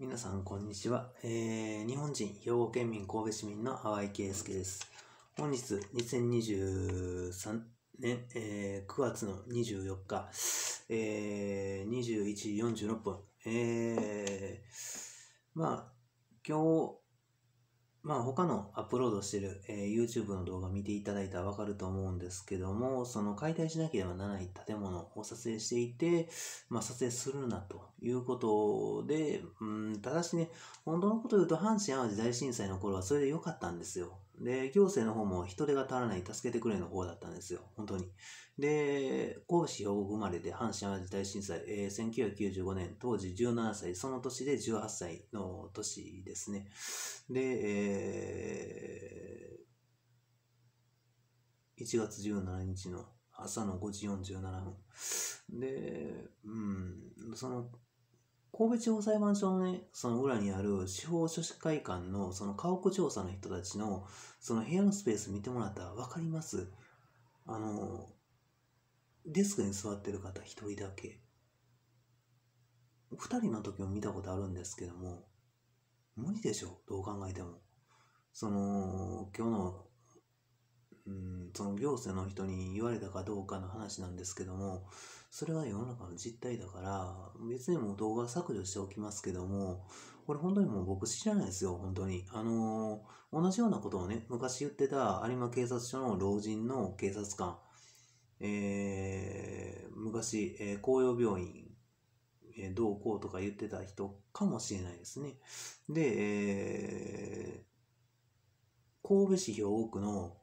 皆さん、こんにちは。えー、日本人、兵庫県民、神戸市民の淡井圭介です。本日、2023年、えー9月の24日、えー、21時46分。えー、まあ、今日、まあ、他のアップロードしてる、えー YouTube の動画見ていただいたらわかると思うんですけども、その解体しなければならない建物を撮影していて、まあ、撮影するなということで、うん、ただしね、本当のことを言うと、阪神・淡路大震災の頃はそれで良かったんですよ。で、行政の方も人手が足らない、助けてくれの方だったんですよ、本当に。で、神戸市兵庫生まれで阪神・淡路大震災、えー1995年、当時17歳、その年で18歳の年ですね。で、えー1月17日の朝の5時47分。で、うん、その、神戸地方裁判所のね、その裏にある司法書士会館のその家屋調査の人たちのその部屋のスペース見てもらったら分かりますあの、デスクに座ってる方一人だけ。二人の時も見たことあるんですけども、無理でしょ、どう考えても。その、今日の、うん、その行政の人に言われたかどうかの話なんですけども、それは世の中の実態だから、別にもう動画削除しておきますけども、これ本当にもう僕知らないですよ、本当に。あのー同じようなことをね、昔言ってた有馬警察署の老人の警察官、えー、昔、えー紅葉病院、えーどうこうとか言ってた人かもしれないですね。で、えー神戸市兵庫区の、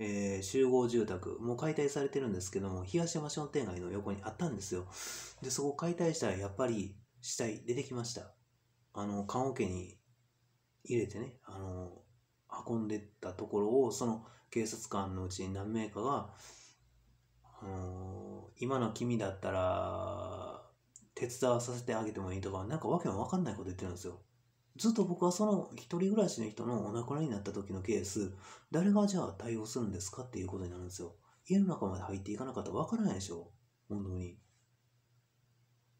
えー集合住宅、もう解体されてるんですけども、東山商店街の横にあったんですよ。で、そこ解体したらやっぱり死体出てきました。あの、棺桶に入れてね、あの、運んでったところを、その警察官のうちに何名かが、あの今の君だったら、手伝わさせてあげてもいいとか、なんかわけのわかんないこと言ってるんですよ。ずっと僕はその一人暮らしの人のお亡くなりになった時のケース、誰がじゃあ対応するんですかっていうことになるんですよ。家の中まで入っていかなかったらわからないでしょ。本当に。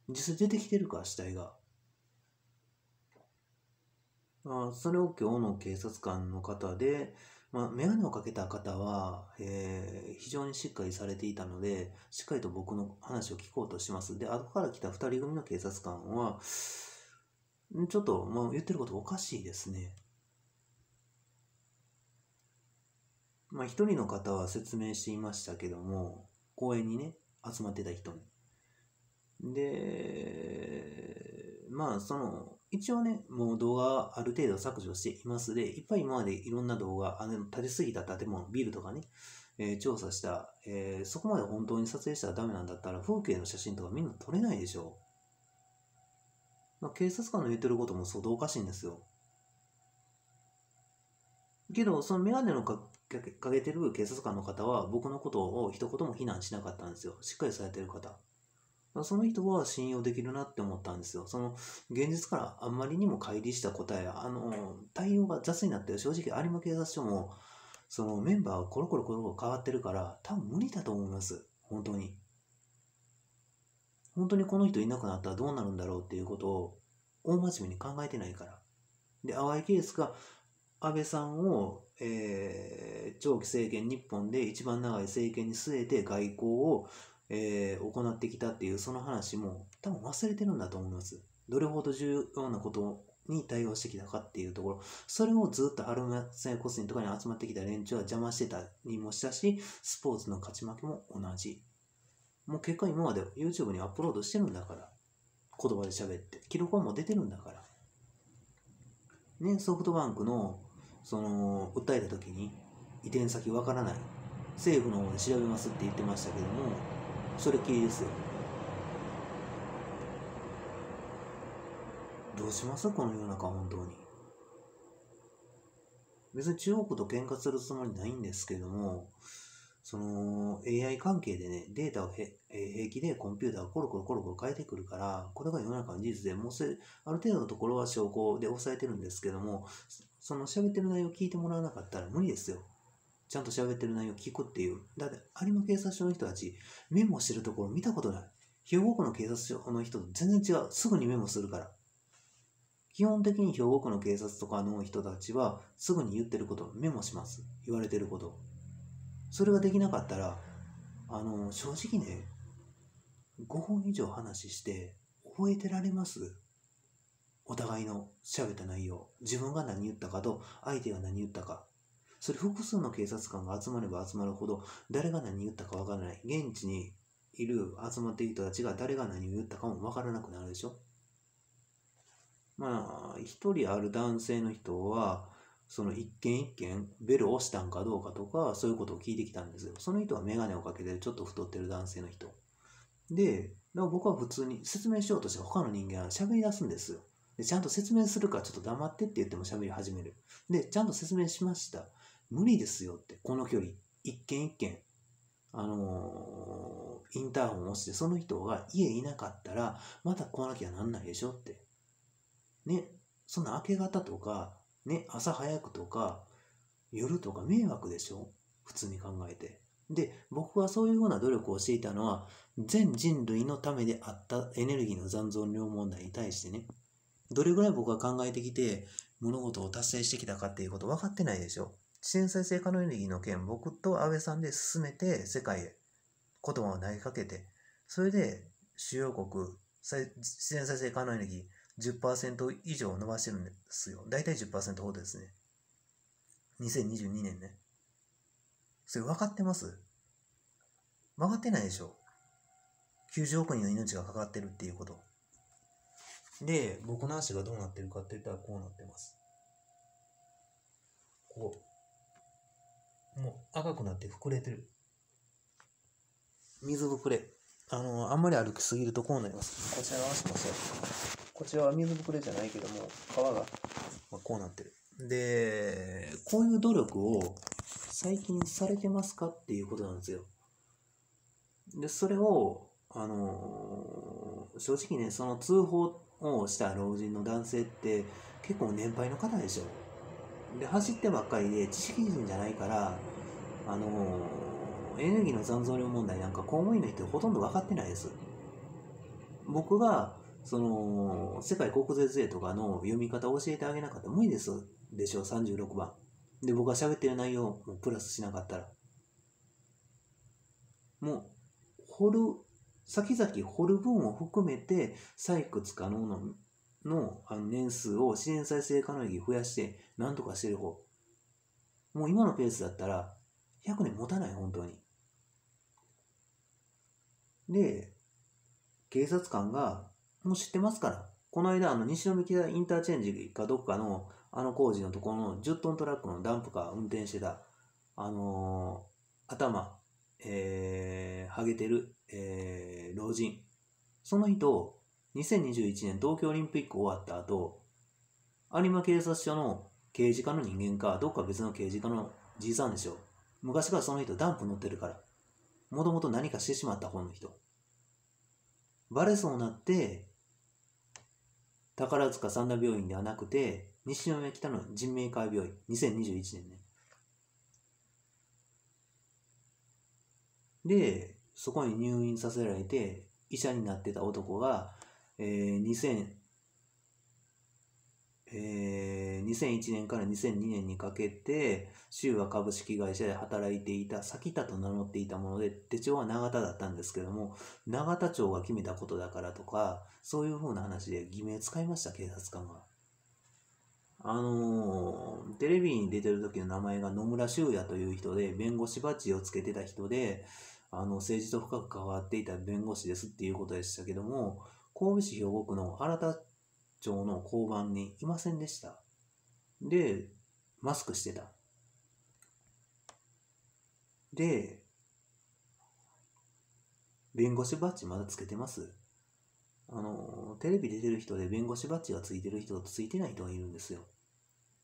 実際出てきてるか、死体が。あそれを今日の警察官の方で、まあ、眼鏡をかけた方は、えー非常にしっかりされていたので、しっかりと僕の話を聞こうとします。で、後から来た2人組の警察官は、ちょっと、まあ、言ってることおかしいですね。まあ、一人の方は説明していましたけども、公園にね、集まってた人に。で、まあ、その、一応ね、もう動画ある程度削除していますで、いっぱい今までいろんな動画、あの、建てすぎた建物、ビルとかね、えー調査した、えーそこまで本当に撮影したらダメなんだったら、風景の写真とかみんな撮れないでしょう。まあ、警察官の言ってることも相当おかしいんですよ。けど、そのメガネのかかけてる警察官の方は、僕のことを一言も非難しなかったんですよ。しっかりされてる方。その人は信用できるなって思ったんですよ。その現実からあんまりにも乖離した答え、あの、対応が雑になって。正直、有馬警察署も、そのメンバーがコロコロコロコロ変わってるから、多分無理だと思います。本当に。本当にこの人いなくなったらどうなるんだろうっていうことを大真面目に考えてないから。で、淡井ケースが安倍さんを、えー長期政権、日本で一番長い政権に据えて外交を、えー行ってきたっていうその話も多分忘れてるんだと思います。どれほど重要なことに対応してきたかっていうところ、それをずっとアルマセコスニとかに集まってきた連中は邪魔してたりもしたし、スポーツの勝ち負けも同じ。もう結果今まで YouTube にアップロードしてるんだから。言葉で喋って。記録はもう出てるんだから。ね、ソフトバンクの、その、訴えた時に移転先わからない。政府の方で調べますって言ってましたけども、それっきりですよ。どうします？この世の中、本当に。別に中国と喧嘩するつもりないんですけども、その AI 関係でね、データをへえー平気でコンピューターがコロコロコロコロ変えてくるから、これが世の中の事実で、もうそれ、ある程度のところは証拠で抑えてるんですけども、その喋ってる内容を聞いてもらわなかったら無理ですよ。ちゃんと喋ってる内容を聞くっていう。だって、有馬警察署の人たち、メモしてるところ見たことない。兵庫区の警察署の人と全然違う。すぐにメモするから。基本的に兵庫区の警察とかの人たちはすぐに言ってることをメモします言われてることそれができなかったらあの正直ね5本以上話して覚えてられます？お互いの喋った内容。自分が何言ったかと相手が何言ったか。それ複数の警察官が集まれば集まるほど誰が何言ったかわからない。現地にいる集まっている人たちが誰が何を言ったかもわからなくなるでしょ。まあ一人ある男性の人はその一件一件ベルを押したんかどうかとかそういうことを聞いてきたんです。よその人は眼鏡をかけてちょっと太ってる男性の人。で僕は普通に説明しようとして他の人間は喋り出すんですよ。でちゃんと説明するかちょっと黙ってって言っても喋り始める。でちゃんと説明しました。無理ですよって。この距離一件一件あのー、インターホンを押してその人が家いなかったらまた来なきゃなんないでしょって。ね。そんな明け方とかね朝早くとか夜とか迷惑でしょ？普通に考えて。で僕はそういうふうな努力をしていたのは全人類のためであったエネルギーの残存量問題に対してね。どれぐらい僕が考えてきて物事を達成してきたかっていうこと分かってないでしょ。自然再生可能エネルギーの件、僕と安倍さんで進めて、世界へ言葉を投げかけて、それで主要国、自然再生可能エネルギー10%以上伸ばしてるんですよ。大体10%ほどですね。2022年ね。それ分かってます？分かってないでしょ ?90 億人の命がかかってるっていうこと。で、僕の足がどうなってるかって言ったらこうなってます。こう。もう赤くなって膨れてる。水ぶくれ。あの、あんまり歩きすぎるとこうなります。こちら合わせますよ。こちらは水ぶくれじゃないけども、皮が、まあ、こうなってる。で、こういう努力を最近されてますかっていうことなんですよ。で、それを、あのー、正直ね、その通報をした老人の男性って結構年配の方でしょ。で走ってばっかりで知識人じゃないからあのエネルギーの残存量問題なんか公務員の人ほとんど分かってないです僕がその世界国税税とかの読み方を教えてあげなかったら無理ですでしょ36番。で僕が喋ってる内容もプラスしなかったら。もう掘る先々掘る分を含めて採掘可能ののあの年数を自然再生可能に増やして何とかしてる方。もう今のペースだったら100年持たない本当に。で警察官がもう知ってますからこの間あの西宮インターチェンジかどっかのあの工事のところの10トントラックのダンプカー運転してたあのー、頭えー、ハゲてる、えー、老人その人2021年東京オリンピック終わった後、有馬警察署の刑事課の人間か、どっか別の刑事課のじいさんでしょ。昔からその人ダンプ乗ってるから。もともと何かしてしまったこの人。バレそうになって、宝塚三田病院ではなくて、西宮北の人命会病院、2021年ね。で、そこに入院させられて、医者になってた男が、えーえー、2001年から2002年にかけて、州和株式会社で働いていた崎田と名乗っていたもので、手帳は永田だったんですけども、永田町が決めたことだからとか、そういう風な話で偽名使いました、警察官が。あのー、テレビに出てる時の名前が野村修也という人で、弁護士バッジをつけてた人で、あの、政治と深く関わっていた弁護士ですっていうことでしたけども、神戸市兵庫区の新田町の交番にいませんでした。で、マスクしてた。で、弁護士バッジまだつけてますあの、テレビ出てる人で弁護士バッジがついてる人とついてない人がいるんですよ。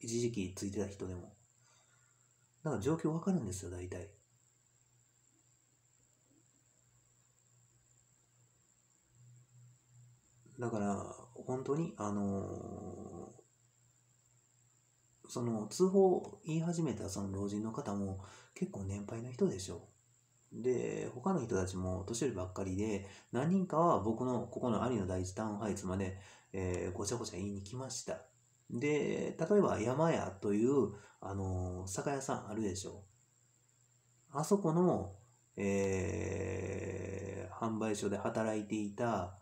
一時期ついてた人でも。だから状況わかるんですよ、大体。だから、本当に、あのー、その通報を言い始めたその老人の方も結構年配の人でしょう。で、他の人たちも年寄りばっかりで、何人かは僕のここの有野第一タウンハイツまで、えーごちゃごちゃ言いに来ました。で、例えば山屋という、あのー酒屋さんあるでしょう。あそこの、えー販売所で働いていた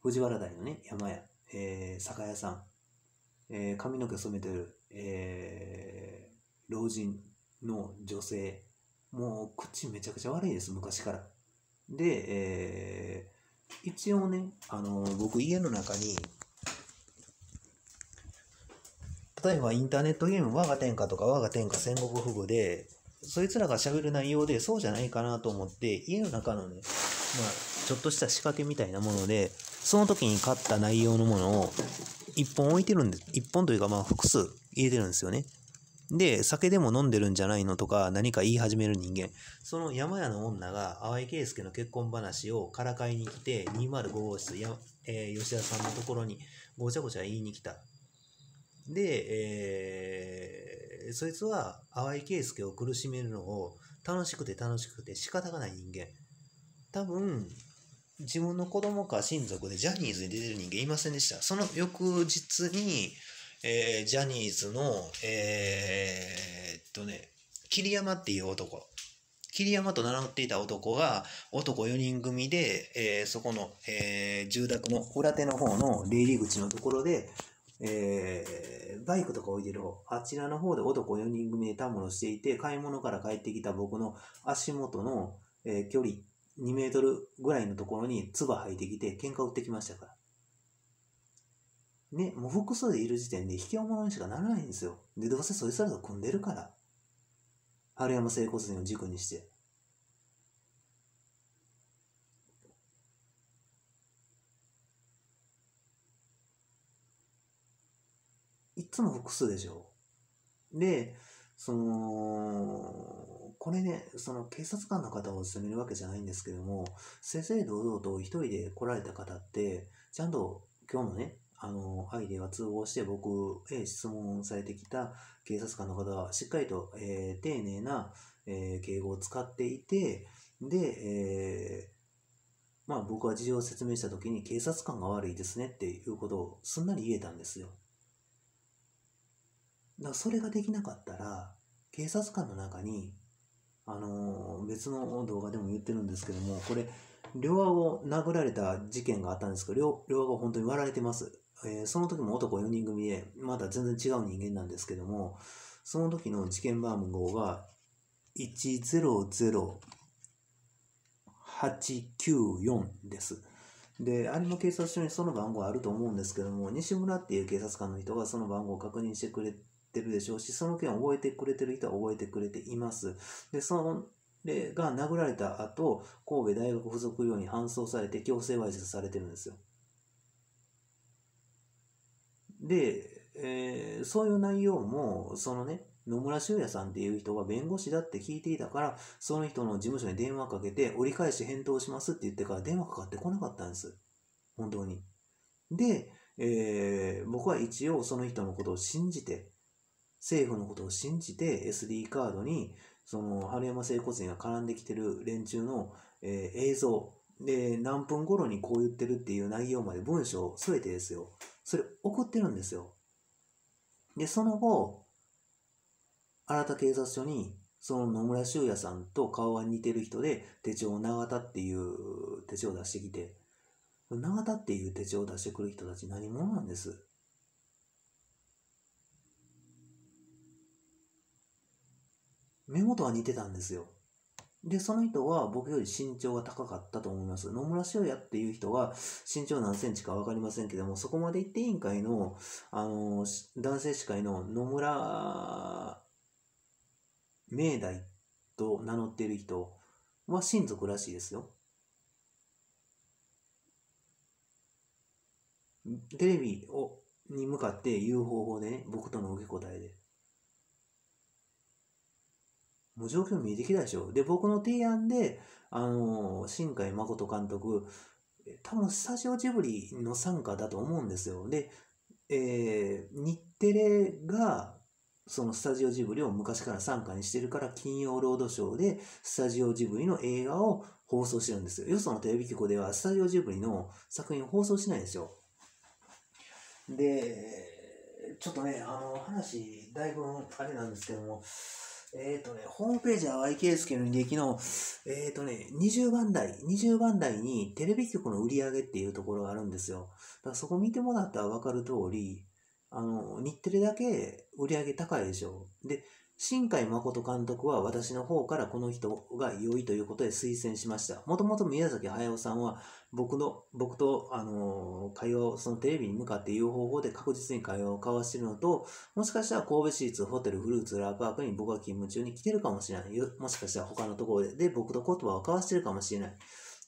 藤原台のね、山屋、えー酒屋さん、えー髪の毛染めてる、えー老人の女性、もう口めちゃくちゃ悪いです、昔から。で、えー一応ね、あのー僕家の中に、例えばインターネットゲーム我が天下とか我が天下戦国富武で、そいつらが喋る内容でそうじゃないかなと思って、家の中のね、まあ、ちょっとした仕掛けみたいなもので、その時に買った内容のものを一本置いてるんで、一本というかまあ複数入れてるんですよね。で、酒でも飲んでるんじゃないのとか何か言い始める人間。その山屋の女が淡井圭介の結婚話をからかいに来て、205号室、やえー吉田さんのところにごちゃごちゃ言いに来た。で、えーそいつは淡井圭介を苦しめるのを楽しくて楽しくて仕方がない人間。多分、自分の子供か親族でジャニーズに出てる人間いませんでした。その翌日に、えージャニーズの、えーっとね、桐山っていう男。桐山と名乗っていた男が、男4人組で、えーそこの、えー住宅の裏手の方の出入り口のところで、えーバイクとか置いてる方、あちらの方で男4人組でたむろしていて、買い物から帰ってきた僕の足元の、えー距離2メートルぐらいのところに唾吐いてきて喧嘩売ってきましたから。ね、もう複数でいる時点で引き物にしかならないんですよ。で、どうせそいつらと組んでるから。春山整骨院を軸にして。いつも複数でしょ。で、その、これね、その警察官の方を責めるわけじゃないんですけども、正々堂々と一人で来られた方って、ちゃんと今日のね、あの、アイデアが通報して僕へ質問されてきた警察官の方は、しっかりと、えー丁寧な、えー敬語を使っていて、で、えーまあ僕は事情を説明したときに警察官が悪いですねっていうことをすんなり言えたんですよ。だからそれができなかったら、警察官の中に、あの別の動画でも言ってるんですけども、これ、両顎殴られた事件があったんですけど、両両顎本当に割られてます。えーその時も男4人組で、まだ全然違う人間なんですけども、その時の事件番号が100894です。で、有馬警察署にその番号あると思うんですけども、西村っていう警察官の人がその番号を確認してくれてるでしょうし、その件を覚えてくれてる人は覚えてくれています。で、それが殴られた後、神戸大学附属医療に搬送されて強制わいせつされてるんですよ。で、えーそういう内容も、そのね、野村修也さんっていう人が弁護士だって聞いていたから、その人の事務所に電話かけて、折り返し返答しますって言ってから電話かかってこなかったんです。本当に。で、えー僕は一応その人のことを信じて、政府のことを信じて SD カードに、その春山整骨院が絡んできてる連中の、えー映像で何分頃にこう言ってるっていう内容まで文章を添えてですよ。それ送ってるんですよ。でその後新田警察署にその野村修也さんと顔が似てる人で手帳を永田っていう手帳を出してきて永田っていう手帳を出してくる人たち何者なんです？目元は似てたんですよ。で、その人は僕より身長が高かったと思います。野村修也っていう人は身長何センチか分かりませんけども、そこまで行って委員会の、あの、男性司会の野村明大と名乗っている人は親族らしいですよ。テレビをに向かって言う方法でね、僕との受け答えで。もう状況見えてきたでしょ。で、僕の提案で、あの、新海誠監督、多分スタジオジブリの参加だと思うんですよ。で、えー日テレが、そのスタジオジブリを昔から参加にしてるから、金曜ロードショーでスタジオジブリの映画を放送してるんですよ。よそのテレビ局ではスタジオジブリの作品を放送しないんですよ。で、ちょっとね、あの、話、だいぶあれなんですけども、えっ、ー、とね、ホームページは Y 圭介の履歴の、えっ、ー、とね、20番台、20番台にテレビ局の売り上げっていうところがあるんですよ。だからそこ見てもらったらわかる通り、あの、日テレだけ売り上げ高いでしょ。で、新海誠監督は私の方からこの人が良いということで推薦しました。もともと宮崎駿さんは僕の、僕と、あの、会話を、そのテレビに向かって言う方法で確実に会話を交わしているのと、もしかしたら神戸市立ホテルフルーツラーパークに僕が勤務中に来てるかもしれない。もしかしたら他のところで、で、僕と言葉を交わしてるかもしれない。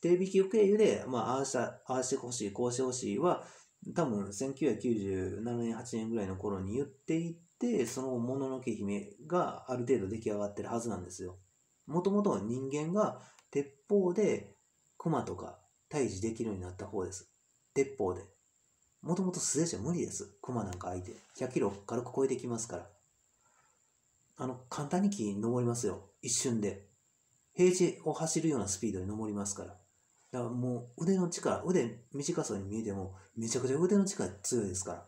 テレビ局経由で、まあ、ああした、ああしてほしい、こうしてほしいは、多分1997年、8年ぐらいの頃に言ってい、ってそのもののけ姫がある程度出来上がってるはずなんですよ。もともと人間が鉄砲で熊とか退治できるようになった方です。鉄砲で。もともと素手じゃ無理です。熊なんか相手。100キロ軽く超えてきますから。あの、簡単に木に登りますよ。一瞬で。平地を走るようなスピードに登りますから。だからもう腕の力、腕短そうに見えても、めちゃくちゃ腕の力強いですか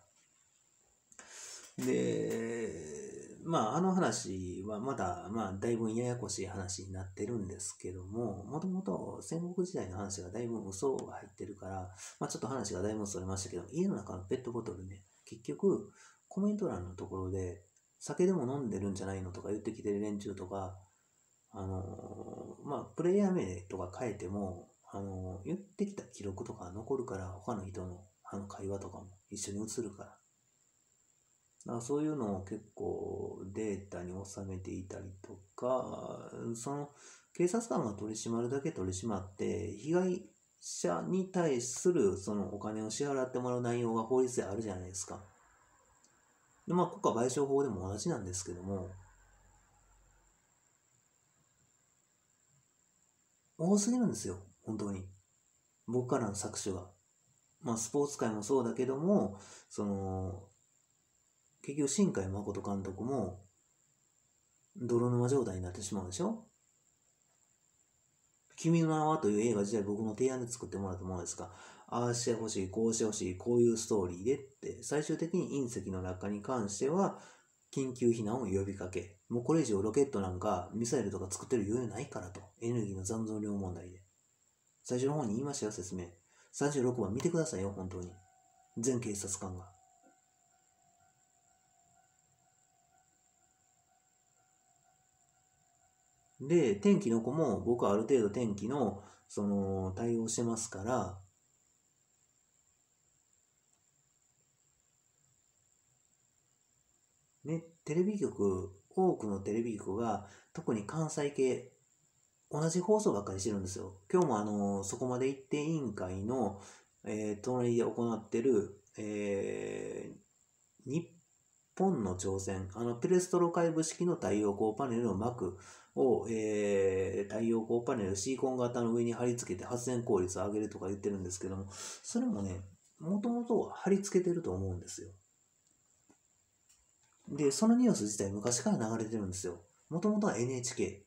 ら。で、まあ、あの話はまだ、まあ、だいぶややこしい話になってるんですけども、もともと戦国時代の話がだいぶ嘘が入ってるから、まあ、ちょっと話がだいぶそれましたけど、家の中のペットボトルね、結局、コメント欄のところで、酒でも飲んでるんじゃないのとか言ってきてる連中とか、あのまあ、プレイヤー名とか変えても、あの言ってきた記録とか残るから、他の人のあの会話とかも一緒に映るから。だそういうのを結構データに収めていたりとか、その警察官が取り締まるだけ取り締まって、被害者に対するそのお金を支払ってもらう内容が法律であるじゃないですか。でまあ、国家賠償法でも同じなんですけども、多すぎるんですよ、本当に。僕からの搾取が。まあ、スポーツ界もそうだけども、その、結局新海誠監督も泥沼状態になってしまうでしょ？君の名はという映画自体僕の提案で作ってもらったものですが、ああしてほしい、こうしてほしい、こういうストーリーでって、最終的に隕石の落下に関しては、緊急避難を呼びかけ、もうこれ以上ロケットなんかミサイルとか作ってる余裕ないからと、エネルギーの残存量問題で。最初の方に言いましたよ、説明。36番見てくださいよ、本当に。全警察官が。で、天気の子も僕はある程度天気のその対応してますから、ね、テレビ局、多くのテレビ局が特に関西系、同じ放送ばっかりしてるんですよ。今日もあの、そこまで行って委員会の、えー、隣で行ってる、えー、日本の挑戦、あの、ペレストロカイブ式の太陽光パネルの膜を、えー、太陽光パネル、シーコン型の上に貼り付けて発電効率を上げるとか言ってるんですけども、それもね、もともと貼り付けてると思うんですよ。で、そのニュース自体昔から流れてるんですよ。もともとは NHK。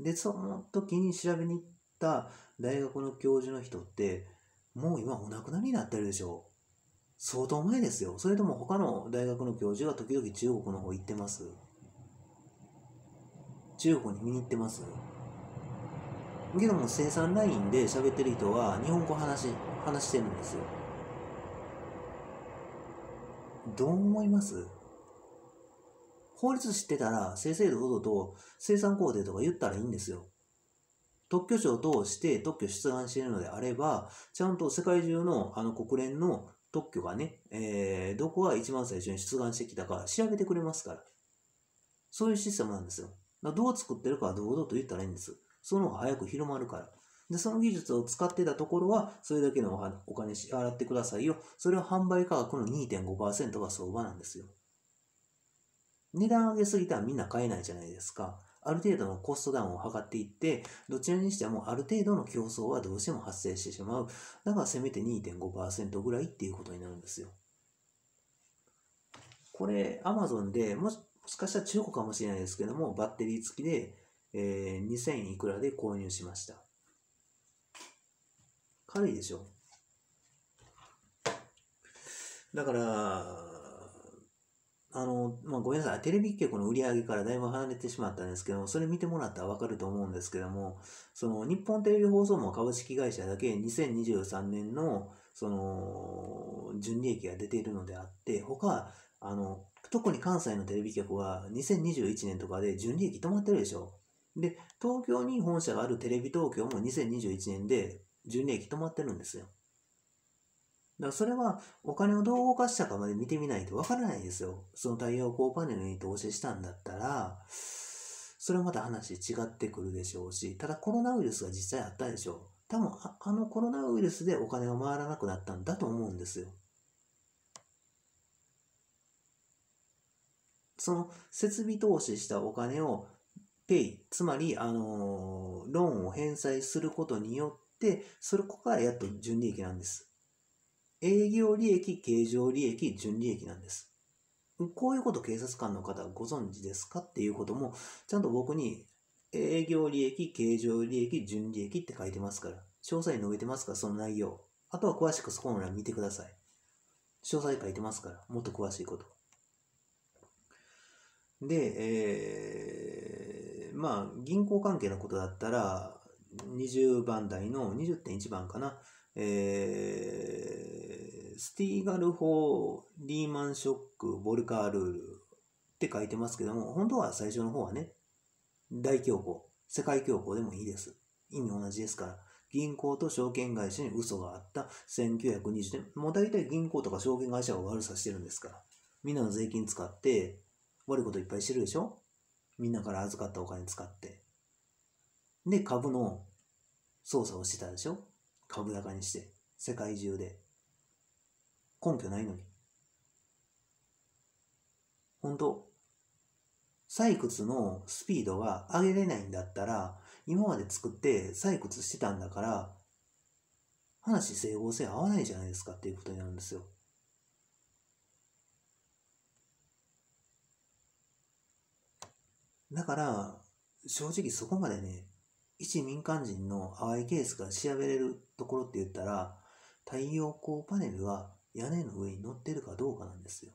で、その時に調べに行った大学の教授の人って、もう今お亡くなりになってるでしょう。相当前ですよ。それとも他の大学の教授が時々中国の方行ってます？中国に見に行ってます。けども生産ラインで喋ってる人は日本語話話してるんですよ。どう思います？法律知ってたら正々堂々と生産工程とか言ったらいいんですよ。特許庁を通して特許出願しているのであればちゃんと世界中のあの国連の特許がね、えー、どこが一番最初に出願してきたか調べてくれますから。そういうシステムなんですよ。どう作ってるかは堂々と言ったらいいんです。その方が早く広まるから。で、その技術を使ってたところは、それだけのお金支払ってくださいよ。それは販売価格の2.5%が相場なんですよ。値段上げすぎたらみんな買えないじゃないですか。ある程度のコストダウンを図っていって、どちらにしてもある程度の競争はどうしても発生してしまう。だからせめて2.5%ぐらいっていうことになるんですよ。これ、アマゾンでもしもしかしたら中古かもしれないですけども、バッテリー付きで、えー、2000いくらで購入しました。軽いでしょだから、あの、まあ、ごめんなさい。テレビ局の売り上げからだいぶ離れてしまったんですけども、それ見てもらったらわかると思うんですけども、その、日本テレビ放送網株式会社だけ2023年の、その、純利益が出ているのであって、他、あの、特に関西のテレビ局は2021年とかで純利益止まってるでしょ。で、東京に本社があるテレビ東京も2021年で純利益止まってるんですよ。だからそれはお金をどう動かしたかまで見てみないとわからないですよ。その太陽光パネルに投資したんだったら、それはまた話違ってくるでしょうし、ただコロナウイルスが実際あったでしょう。多分あのコロナウイルスでお金が回らなくなったんだと思うんですよ。その設備投資したお金をペイ、つまり、あのーローンを返済することによって、それここからやっと純利益なんです。営業利益、経常利益、純利益なんです。こういうこと警察官の方ご存知ですかっていうことも、ちゃんと僕に営業利益、経常利益、純利益って書いてますから、詳細に述べてますから、その内容。あとは詳しくそこの欄見てください。詳細書いてますから、もっと詳しいこと。で、えー、まあ、銀行関係のことだったら、20番台の20.1番かな、えー、スティーガル法、リーマンショック、ボルカールールって書いてますけども、本当は最初の方はね、大恐慌、世界恐慌でもいいです。意味同じですから。銀行と証券会社に嘘があった1920年、もう大体銀行とか証券会社が悪さしてるんですから。みんなの税金使って悪いこといっぱいしてるでしょ？みんなから預かったお金使って。で、株の操作をしてたでしょ？株高にして。世界中で。根拠ないのに。本当採掘のスピードが上げれないんだったら、今まで作って採掘してたんだから、話整合性合わないじゃないですかっていうことになるんですよ。だから、正直そこまでね、一民間人の淡いケースが調べれるところって言ったら、太陽光パネルは屋根の上に乗ってるかどうかなんですよ。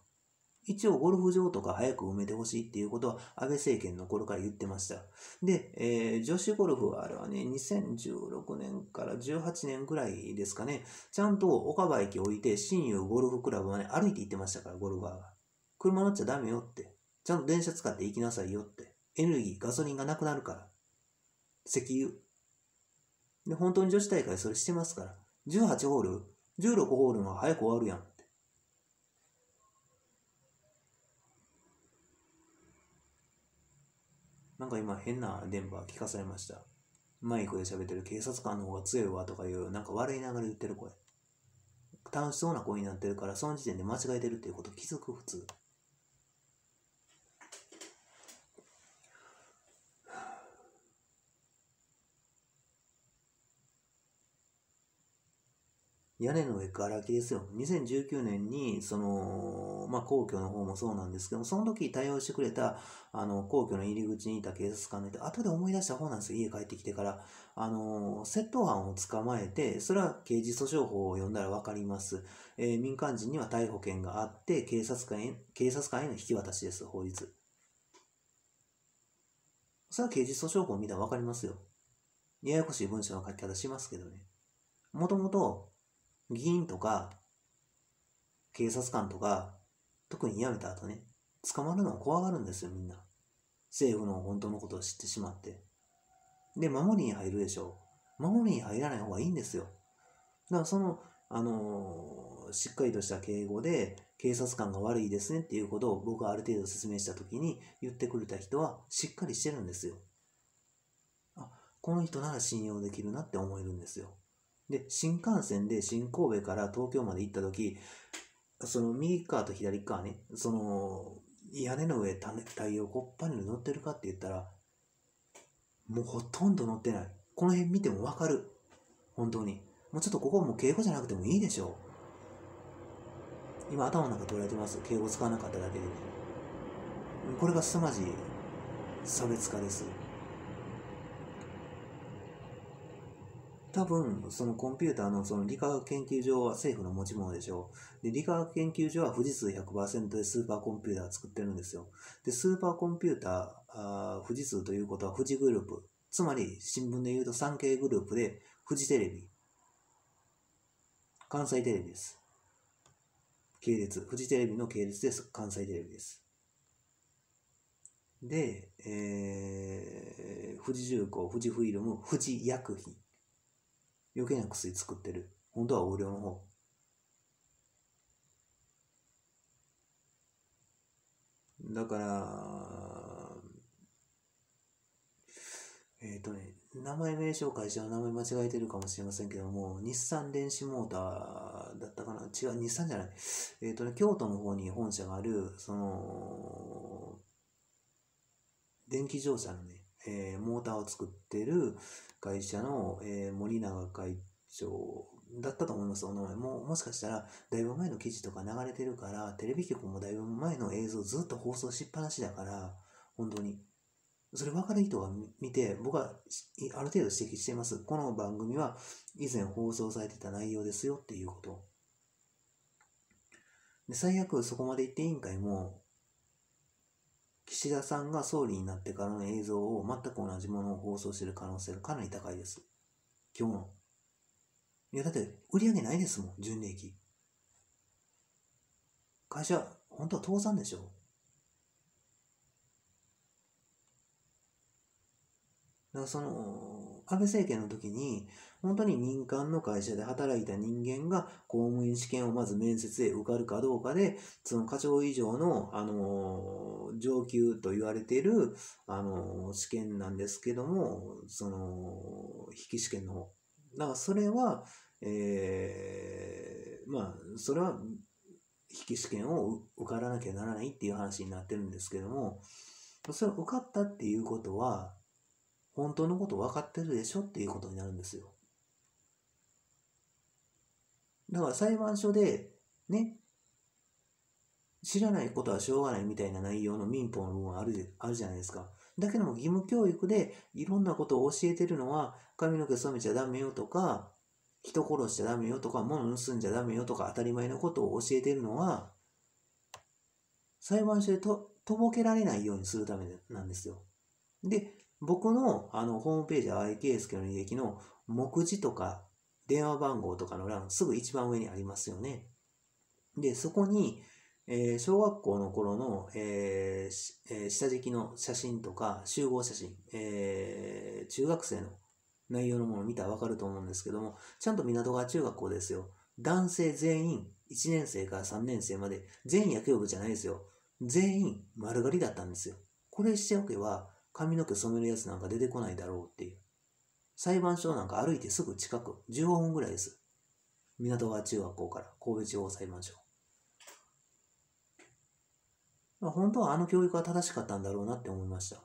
一応ゴルフ場とか早く埋めてほしいっていうことは安倍政権の頃から言ってました。で、えー女子ゴルフはあれはね、2016年から18年ぐらいですかね、ちゃんと岡場駅置いて、新友ゴルフクラブはね、歩いて行ってましたから、ゴルファーが。車乗っちゃダメよって。ちゃんと電車使って行きなさいよって。エネルギー、ガソリンがなくなるから。石油。で、本当に女子大会それしてますから。18ホール、16ホールの早く終わるやんって。なんか今変な電波聞かされました。マイクで喋ってる警察官の方が強いわとかいう、なんか笑いながら言ってる声。楽しそうな声になってるから、その時点で間違えてるっていうこと気づく普通。屋根の上がら空きですよ。2019年に、その、まあ、皇居の方もそうなんですけども、その時対応してくれた、あの、皇居の入り口にいた警察官がいて、後で思い出した方なんですよ、家帰ってきてから。あの、窃盗犯を捕まえて、それは刑事訴訟法を読んだらわかります。えー民間人には逮捕権があって、警察官へ、警察官への引き渡しです、法律。それは刑事訴訟法を見たらわかりますよ。ややこしい文章の書き方しますけどね。もともと、議員とか、警察官とか、特に辞めた後ね、捕まるのを怖がるんですよ、みんな。政府の本当のことを知ってしまって。で、守りに入るでしょう。守りに入らない方がいいんですよ。だからその、あのーしっかりとした敬語で、警察官が悪いですねっていうことを僕がある程度説明したときに言ってくれた人はしっかりしてるんですよ。あ、この人なら信用できるなって思えるんですよ。で、新幹線で新神戸から東京まで行ったとき、その右側と左側ね、その屋根の上太陽光パネル乗ってるかって言ったら、もうほとんど乗ってない。この辺見てもわかる。本当に。もうちょっとここはもう敬語じゃなくてもいいでしょう。今頭の中捉えてます。敬語使わなかっただけでね。これが凄まじい差別化です。多分、そのコンピューターのその理化学研究所は政府の持ち物でしょう。で、理化学研究所は富士通100%でスーパーコンピューターを作ってるんですよ。で、スーパーコンピューター、あー富士通ということは富士グループ。つまり、新聞で言うと産経グループで富士テレビ。関西テレビです。系列。富士テレビの系列です。関西テレビです。で、えー、富士重工、富士フイルム、富士薬品。余計な薬作ってる。本当は横領の方。だから、えっ、とね、名前名称会社の名前間違えてるかもしれませんけども、日産電子モーターだったかな？違う、日産じゃない。えっ、とね、京都の方に本社がある、その、電気自動車のね、えーモーターを作ってる会社の、えー森永会長だったと思います、お名前。ももしかしたら、だいぶ前の記事とか流れてるから、テレビ局もだいぶ前の映像ずっと放送しっぱなしだから、本当に。それ分かる人が見て、僕はある程度指摘しています。この番組は以前放送されてた内容ですよっていうこと。で最悪そこまで言って委員会も、岸田さんが総理になってからの映像を全く同じものを放送している可能性がかなり高いです。今日の。いや、だって売り上げないですもん、純利益。会社、本当は倒産でしょだからその、安倍政権の時に、本当に民間の会社で働いた人間が公務員試験をまず面接で受かるかどうかで、その課長以上の、あの、上級と言われている、あの、試験なんですけども、その、筆記試験の方。だからそれは、えー、まあ、それは、筆記試験を受からなきゃならないっていう話になってるんですけども、それを受かったっていうことは、本当のこと分かってるでしょっていうことになるんですよ。だから裁判所で、ね、知らないことはしょうがないみたいな内容の民法の部分あるあるじゃないですか。だけども義務教育でいろんなことを教えてるのは髪の毛染めちゃダメよとか人殺しちゃダメよとか物盗んじゃダメよとか当たり前のことを教えてるのは裁判所でととぼけられないようにするためなんですよ。で、僕のあのホームページ、愛圭介の履歴の目次とか電話番号とかの欄、すぐ一番上にありますよね。で、そこに、えー小学校の頃の、えーえー下敷きの写真とか集合写真、え中学生の内容のものを見たらわかると思うんですけども、ちゃんと港川中学校ですよ。男性全員、1年生から3年生まで、全員野球部じゃないですよ。全員丸刈りだったんですよ。これしておけば、髪の毛染めるやつなんか出てこないだろうっていう。裁判所なんか歩いてすぐ近く、15分ぐらいです。港川中学校から神戸地方裁判所。まあ本当はあの教育は正しかったんだろうなって思いました。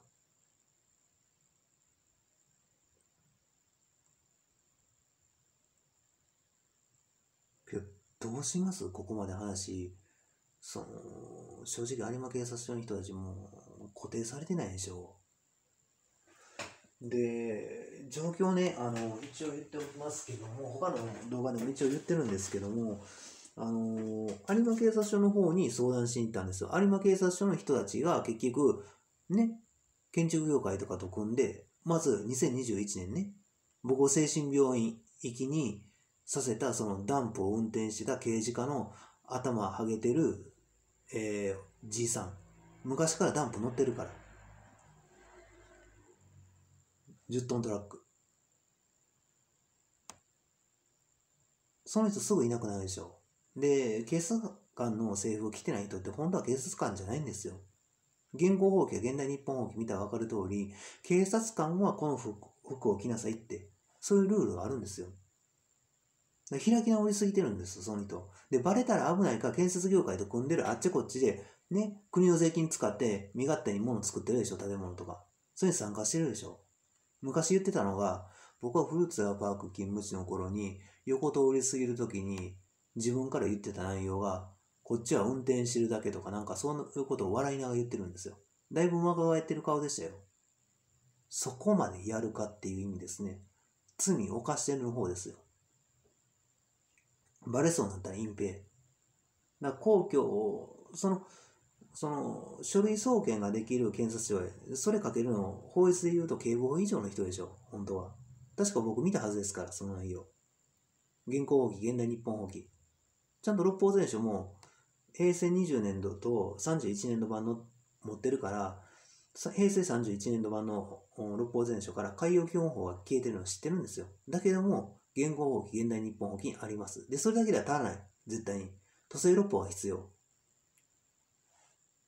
どどうします？ここまで話、その、正直有馬警察署の人たちも固定されてないでしょで、状況ね、あの、一応言っておきますけども、他の動画でも一応言ってるんですけども、あの、有馬警察署の方に相談しに行ったんですよ。有馬警察署の人たちが結局、ね、建築業界とかと組んで、まず2021年ね、母校精神病院行きにさせたそのダンプを運転してた刑事課の頭をはげてる、えー、じいさん。昔からダンプ乗ってるから。10トントラック。その人すぐいなくなるでしょ。で、警察官の制服を着てない人って本当は警察官じゃないんですよ。現行法規や現代日本法規見たら分かる通り、警察官はこの服服を着なさいって、そういうルールがあるんですよ。開き直りすぎてるんです、その人。で、バレたら危ないか建設業界と組んでるあっちこっちで、ね、国の税金使って身勝手に物作ってるでしょ、建物とか。それに参加してるでしょ。昔言ってたのが、僕はフルーツやパーク勤務地の頃に、横通り過ぎるときに、自分から言ってた内容が、こっちは運転してるだけとか、なんかそういうことを笑いながら言ってるんですよ。だいぶ間がえってる顔でしたよ。そこまでやるかっていう意味ですね。罪を犯してる方ですよ。バレそうになったら隠蔽。だから公共を、その、その書類送検ができる検察庁へ、それかけるの法律で言うと警部補以上の人でしょ、本当は。確か僕見たはずですから、その内容。現行法規、現代日本法規。ちゃんと六法全書も平成20年度と31年度版の持ってるから、平成31年度版の六法全書から海洋基本法が消えてるの知ってるんですよ。だけども、現行法規、現代日本法規にあります。で、それだけでは足らない。絶対に。都政六法は必要。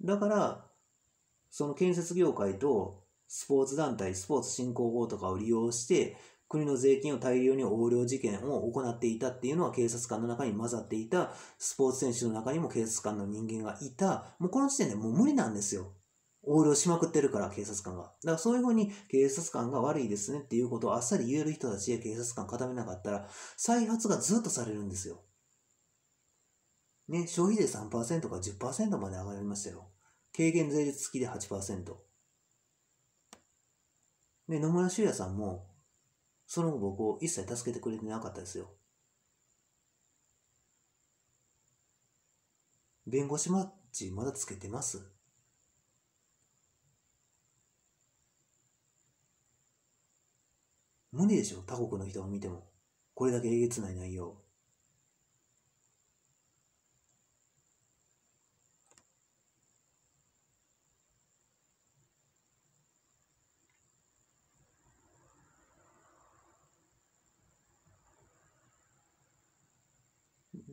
だから、その建設業界とスポーツ団体、スポーツ振興法とかを利用して、国の税金を大量に横領事件を行っていたっていうのは警察官の中に混ざっていた、スポーツ選手の中にも警察官の人間がいた、もうこの時点でもう無理なんですよ。横領しまくってるから警察官が。だからそういうふうに警察官が悪いですねっていうことをあっさり言える人たちへ警察官固めなかったら、再発がずっとされるんですよ。ね、消費税3%から10%まで上がりましたよ。軽減税率付きで8%。で、野村修也さんも、その後僕を一切助けてくれてなかったですよ。弁護士マッチまだつけてます？無理でしょ他国の人が見ても。これだけえげつない内容。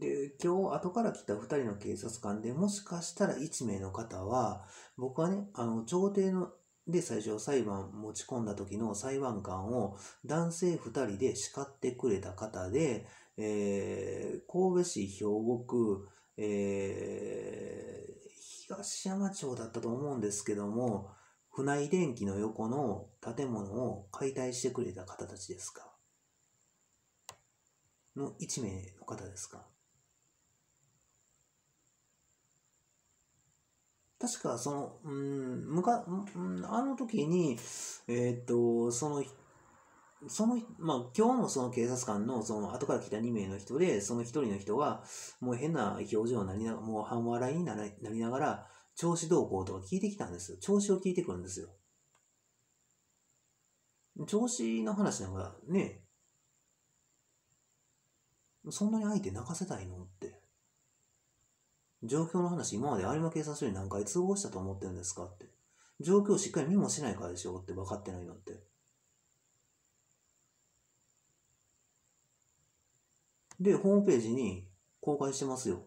で、今日後から来た2人の警察官でもしかしたら1名の方は、僕はね、あの、朝廷ので最初裁判持ち込んだ時の裁判官を男性2人で叱ってくれた方で、えー、神戸市兵庫区、えー、東山町だったと思うんですけども、船井電機の横の建物を解体してくれた方たちですか？の1名の方ですか？確かその、うん、むか、うん、あの時に、えー、っと、その、その、まあ、今日のその警察官の、その、後から来た2名の人で、その1人の人は、もう変な表情になりながら、もう半笑いになりなりながら、調子どうこうとか聞いてきたんですよ。調子を聞いてくるんですよ。調子の話なんかね、そんなに相手泣かせたいのって。状況の話、今まで有馬警察署に何回通報したと思ってるんですか？って。状況をしっかり見もしないからでしょって分かってないのって。で、ホームページに公開してますよ。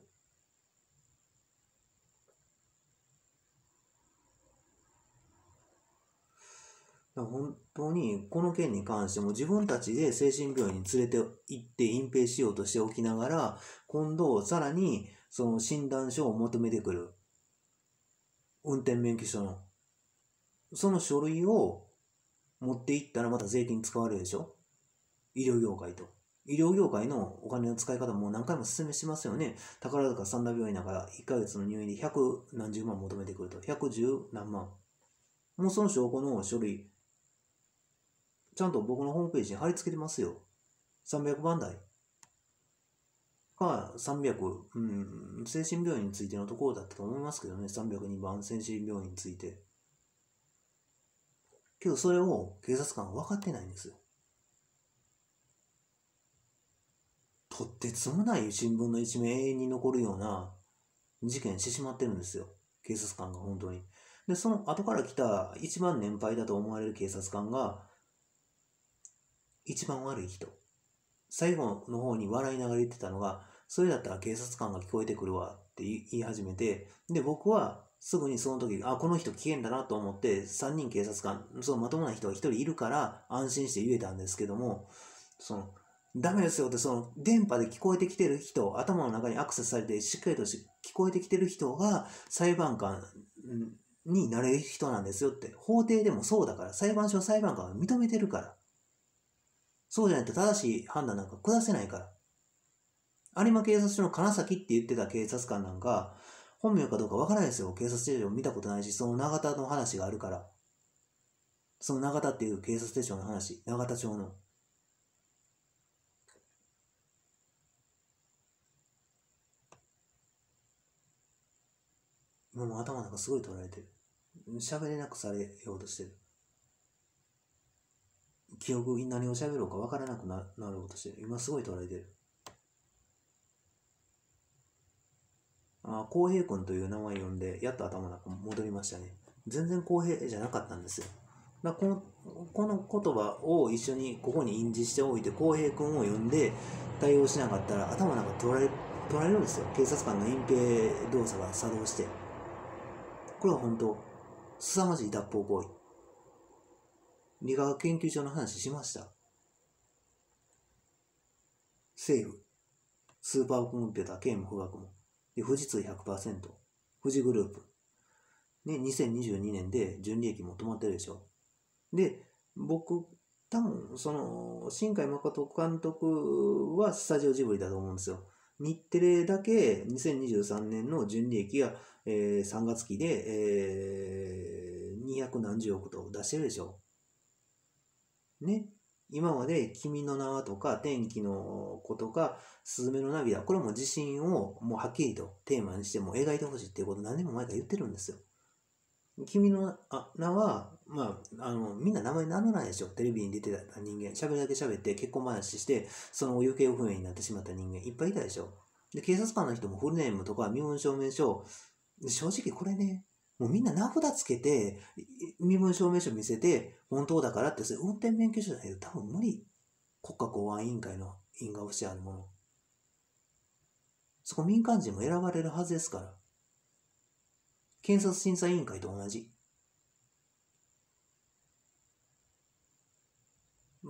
本当にこの件に関しても自分たちで精神病院に連れて行って隠蔽しようとしておきながら今度さらにその診断書を求めてくる。運転免許証の。その書類を持っていったらまた税金使われるでしょ医療業界と。医療業界のお金の使い方も何回も説明しますよね。宝塚三田病院だから1ヶ月の入院で百何十万求めてくると。百十何万。もうその証拠の書類、ちゃんと僕のホームページに貼り付けてますよ。300番台。が300、うん、精神病院についてのところだったと思いますけどね、302番精神病院について。けどそれを警察官は分かってないんですよ。とってつもない新聞の一面永遠に残るような事件してしまってるんですよ。警察官が本当に。で、その後から来た一番年配だと思われる警察官が一番悪い人。最後の方に笑いながら言ってたのが、それだったら警察官が聞こえてくるわって言い始めて、で、僕はすぐにその時、あ、この人危険だなと思って、3人警察官、そのまともな人が1人いるから安心して言えたんですけども、その、ダメですよって、その、電波で聞こえてきてる人、頭の中にアクセスされて、しっかりとし聞こえてきてる人が裁判官になれる人なんですよって、法廷でもそうだから、裁判所裁判官は認めてるから。そうじゃないと正しい判断なんか下せないから。有馬警察署の金崎って言ってた警察官なんか、本名かどうかわからないですよ。警察手帳見たことないし、その永田の話があるから。その永田っていう警察手帳の話、永田町の。もう頭なんかすごい取られてる。喋れなくされようとしてる。記憶に、何を喋ろうか分からなくななろうとしてる。今すごい取られてる。あ、浩平君という名前を呼んで、やっと頭の中戻りましたね。全然浩平じゃなかったんですよ。だこのこの言葉を一緒にここに印字しておいて、浩平君を呼んで対応しなかったら頭の中取られ取られるんですよ。警察官の隠蔽動作が作動して。これは本当、凄まじい脱法行為。理学研究所の話しました。政府、スーパーコンピューター、兼務富岳も、で富士通100%、富士グループ、ね、2022年で純利益も止まってるでしょ。で、僕、多分、その、新海誠監督はスタジオジブリだと思うんですよ。日テレだけ2023年の純利益が、えー、3月期で、えー、200何十億と出してるでしょ。ね。今まで君の名はとか天気の子とかスズメの涙、これも自信をもうはっきりとテーマにしても描いてほしいっていうこと何年も前から言ってるんですよ。君の名は、まあ、あの、みんな名前名乗らないでしょ。テレビに出てた人間。喋るだけ喋って結婚話して、その行方不明になってしまった人間いっぱいいたでしょ。で、警察官の人もフルネームとか身分証明書、正直これね、もうみんな名札つけて、身分証明書見せて、本当だからって、それ運転免許証じゃないと多分無理。国家公安委員会の因果をしてあるもの。そこ民間人も選ばれるはずですから。検察審査委員会と同じ。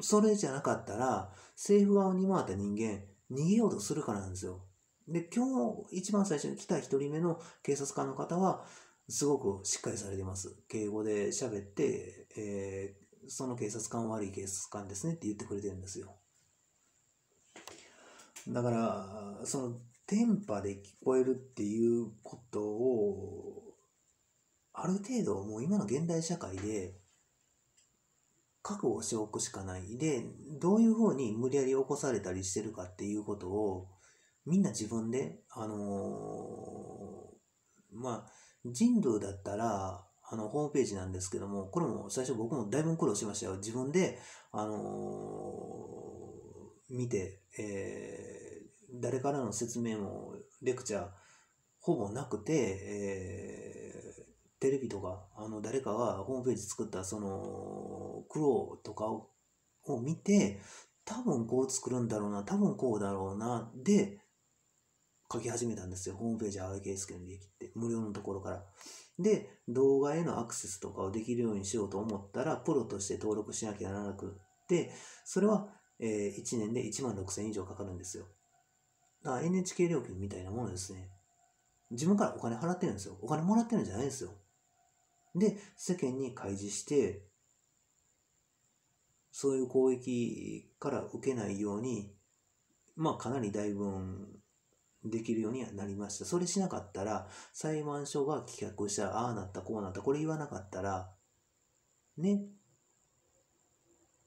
それじゃなかったら、政府側に回った人間、逃げようとするからなんですよ。で、今日一番最初に来た一人目の警察官の方は、すごくしっかりされてます。敬語で喋って、えー、その警察官悪い警察官ですねって言ってくれてるんですよ。だから、その、電波で聞こえるっていうことを、ある程度もう今の現代社会で覚悟しておくしかないでどういうふうに無理やり起こされたりしてるかっていうことをみんな自分であのー、まあ人類だったらあのホームページなんですけどもこれも最初僕もだいぶ苦労しましたよ。自分であのー、見て、えー、誰からの説明もレクチャーほぼなくて、えテレビとか、あの、誰かがホームページ作ったその、苦労とかを見て、多分こう作るんだろうな、多分こうだろうな、で、書き始めたんですよ。ホームページ、青井圭介の利益って、無料のところから。で、動画へのアクセスとかをできるようにしようと思ったら、プロとして登録しなきゃならなくって、それは、えー、1年で1万6000円以上かかるんですよ。だから NHK 料金みたいなものですね。自分からお金払ってるんですよ。お金もらってるんじゃないですよ。で、世間に開示して、そういう攻撃から受けないように、まあかなりだいぶできるようにはなりました。それしなかったら、裁判所が棄却したら、ああなった、こうなった、これ言わなかったら、ね、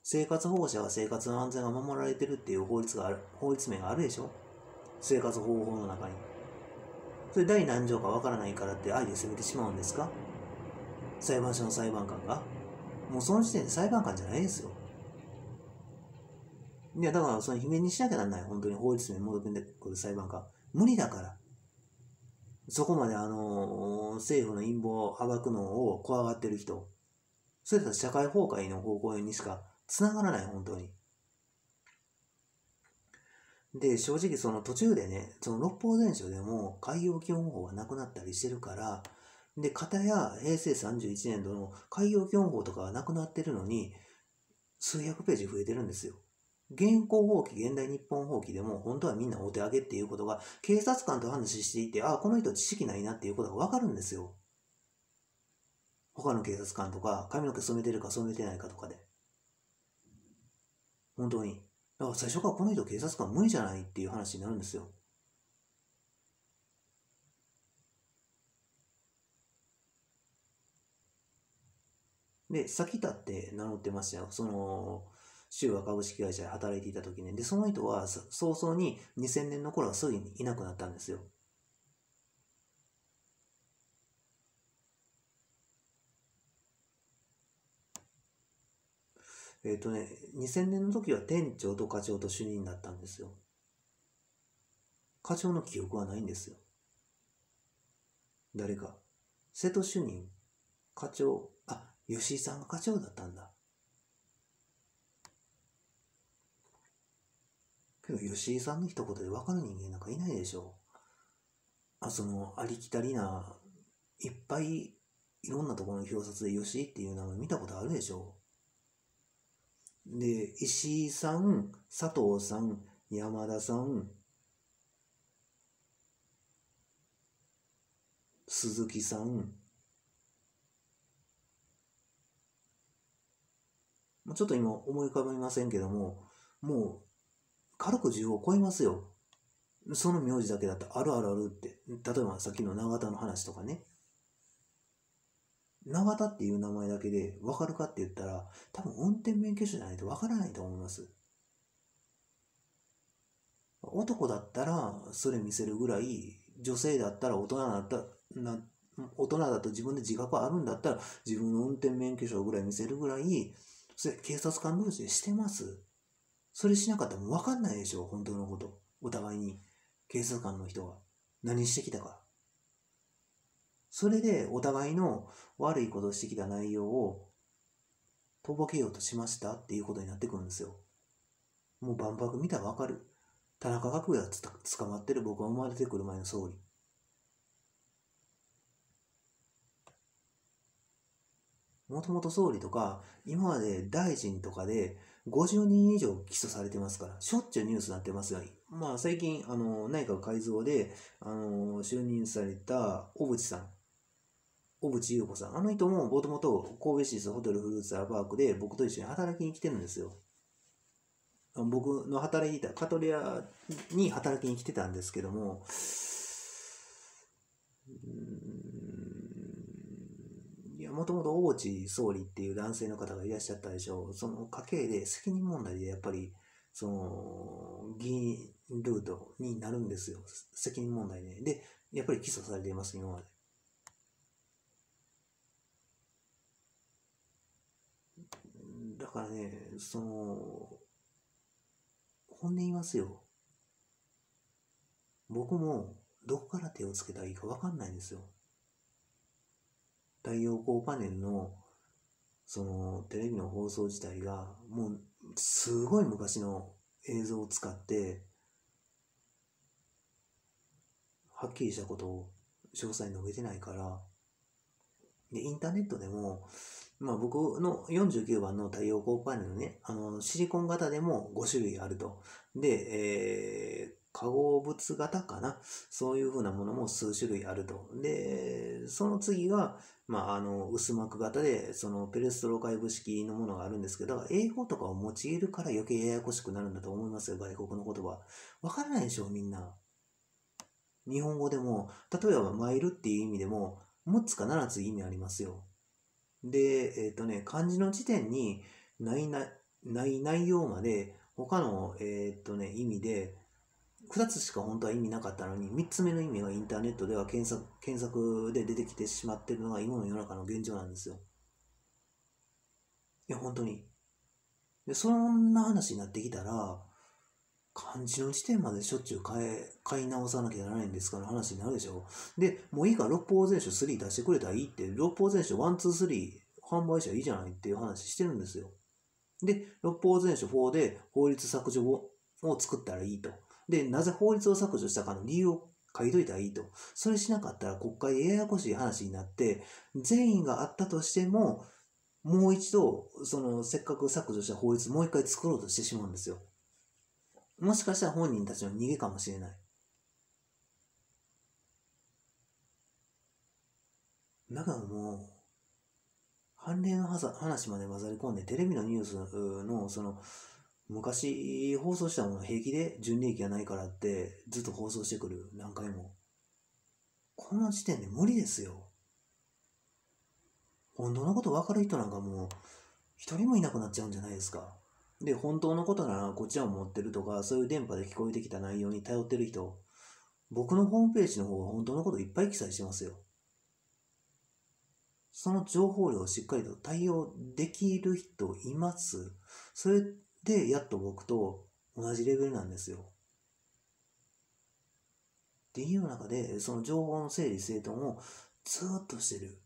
生活保護者は生活の安全が守られてるっていう法律がある、法律名があるでしょ？生活保護法の中に。それ第何条かわからないからって愛で責めてしまうんですか？裁判所の裁判官が。もうその時点で裁判官じゃないですよ。いや、だからその罷免にしなきゃなんない。本当に法律に戻ってくる裁判官。無理だから。そこまであの、政府の陰謀を暴くのを怖がってる人。それと社会崩壊の方向にしか繋がらない、本当に。で、正直その途中でね、その六法全書でも海洋基本法がなくなったりしてるから、で、片や平成31年度の海洋基本法とかがなくなってるのに、数百ページ増えてるんですよ。現行法規、現代日本法規でも、本当はみんなお手上げっていうことが、警察官と話していて、ああ、この人知識ないなっていうことがわかるんですよ。他の警察官とか、髪の毛染めてるか染めてないかとかで。本当に。だから最初からこの人警察官無理じゃないっていう話になるんですよ。で、先立って名乗ってましたよ。その、周和株式会社で働いていた時ね。で、その人は早々に2000年の頃はすぐにいなくなったんですよ。えっ、ー、とね、2000年の時は店長と課長と主任だったんですよ。課長の記憶はないんですよ。誰か。瀬戸主任、課長、あ、吉井さんが課長だったんだ。けど吉井さんの一言で分かる人間なんかいないでしょう。あ、その、ありきたりな、いっぱいいろんなところの表札で吉井っていう名前見たことあるでしょう。で、石井さん、佐藤さん、山田さん、鈴木さん、ちょっと今思い浮かびませんけども、もう軽く10を超えますよ。その名字だけだったらあるあるあるって。例えばさっきの永田の話とかね。永田っていう名前だけで分かるかって言ったら、多分運転免許証じゃないと分からないと思います。男だったらそれ見せるぐらい、女性だったら大人だった、な大人だと自分で自覚あるんだったら自分の運転免許証ぐらい見せるぐらいそれ警察官同士でしてますそれしなかったら分かんないでしょ本当のこと。お互いに。警察官の人が。何してきたか。それでお互いの悪いことをしてきた内容をとぼけようとしました。っていうことになってくるんですよ。もう万博見たら分かる。田中角栄が捕まってる。僕が生まれてくる前の総理。もともと総理とか、今まで大臣とかで50人以上起訴されてますから、しょっちゅうニュースになってますが、まあ最近、あの、内閣改造で、あの、就任された小渕さん、小渕優子さん、あの人ももともと神戸市立ホテルフルーツアパークで僕と一緒に働きに来てるんですよ。僕の働いたカトリアに働きに来てたんですけども、もともと大内総理っていう男性の方がいらっしゃったでしょう。その家系で責任問題でやっぱり、その、議員ルートになるんですよ。責任問題で、ね。で、やっぱり起訴されています、今まで。だからね、その、本音言いますよ。僕もどこから手をつけたらいいか分かんないんですよ。太陽光パネルのそのテレビの放送自体がもうすごい昔の映像を使ってはっきりしたことを詳細に述べてないから。でインターネットでもまあ僕の49番の太陽光パネルねあのシリコン型でも5種類あると。で、えー、化合物型かな？そういうふうなものも数種類あると。で、その次が、まあ、あの、薄膜型で、そのペレストローカ式のものがあるんですけど、英語とかを用いるから余計ややこしくなるんだと思いますよ、外国の言葉。わからないでしょ、みんな。日本語でも、例えば、マイルっていう意味でも、6つか7つ意味ありますよ。で、えっ、ー、とね、漢字の時点にないな、ない内容まで、他の、えっ、ー、とね、意味で、2つしか本当は意味なかったのに、3つ目の意味がインターネットでは検索検索で出てきてしまってるのが今の世の中の現状なんですよ。いや、本当に。で、そんな話になってきたら、漢字の時点までしょっちゅう変え、買い直さなきゃならないんですから話になるでしょ。で、もういいから六法全書3出してくれたらいいって、六法全書1、2、3販売者いいじゃないっていう話してるんですよ。で、六法全書4で法律削除を作ったらいいと。で、なぜ法律を削除したかの理由を書いといたらいいと。それしなかったら国会でややこしい話になって、善意があったとしても、もう一度、その、せっかく削除した法律もう一回作ろうとしてしまうんですよ。もしかしたら本人たちの逃げかもしれない。だからもう、判例の話まで混ざり込んで、テレビのニュースの、その、昔放送したもの平気で純利益がないからってずっと放送してくる何回も。この時点で無理ですよ。本当のこと分かる人なんかもう一人もいなくなっちゃうんじゃないですか。で本当のことならこっちは持ってるとかそういう電波で聞こえてきた内容に頼ってる人僕のホームページの方が本当のこといっぱい記載してますよ。その情報量をしっかりと対応できる人います。それでやっと僕と同じレベルなんですよ。っていう中で、その情報の整理整頓をずっとしてる。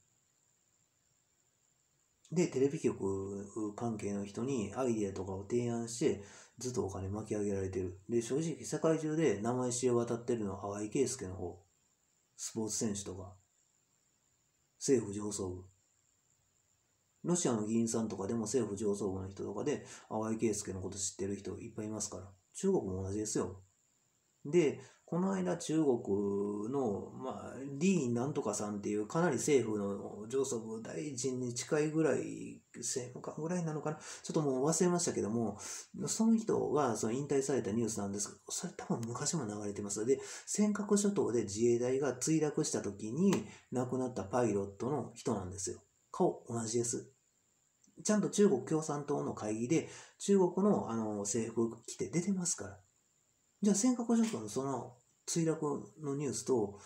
で、テレビ局関係の人にアイディアとかを提案して、ずっとお金巻き上げられてる。で、正直世界中で名前知れ渡ってるのは淡井圭介の方。スポーツ選手とか、政府上層部。ロシアの議員さんとかでも政府上層部の人とかで、淡井圭介のこと知ってる人いっぱいいますから。中国も同じですよ。で、この間中国の、まあ、リーなんとかさんっていうかなり政府の上層部大臣に近いぐらい、政務官ぐらいなのかな？ちょっともう忘れましたけども、その人がその引退されたニュースなんですけど、それ多分昔も流れてます。で、尖閣諸島で自衛隊が墜落した時に亡くなったパイロットの人なんですよ。顔同じです。ちゃんと中国共産党の会議で中国のあの制服着て出てますから。じゃあ尖閣諸島のその墜落のニュースと、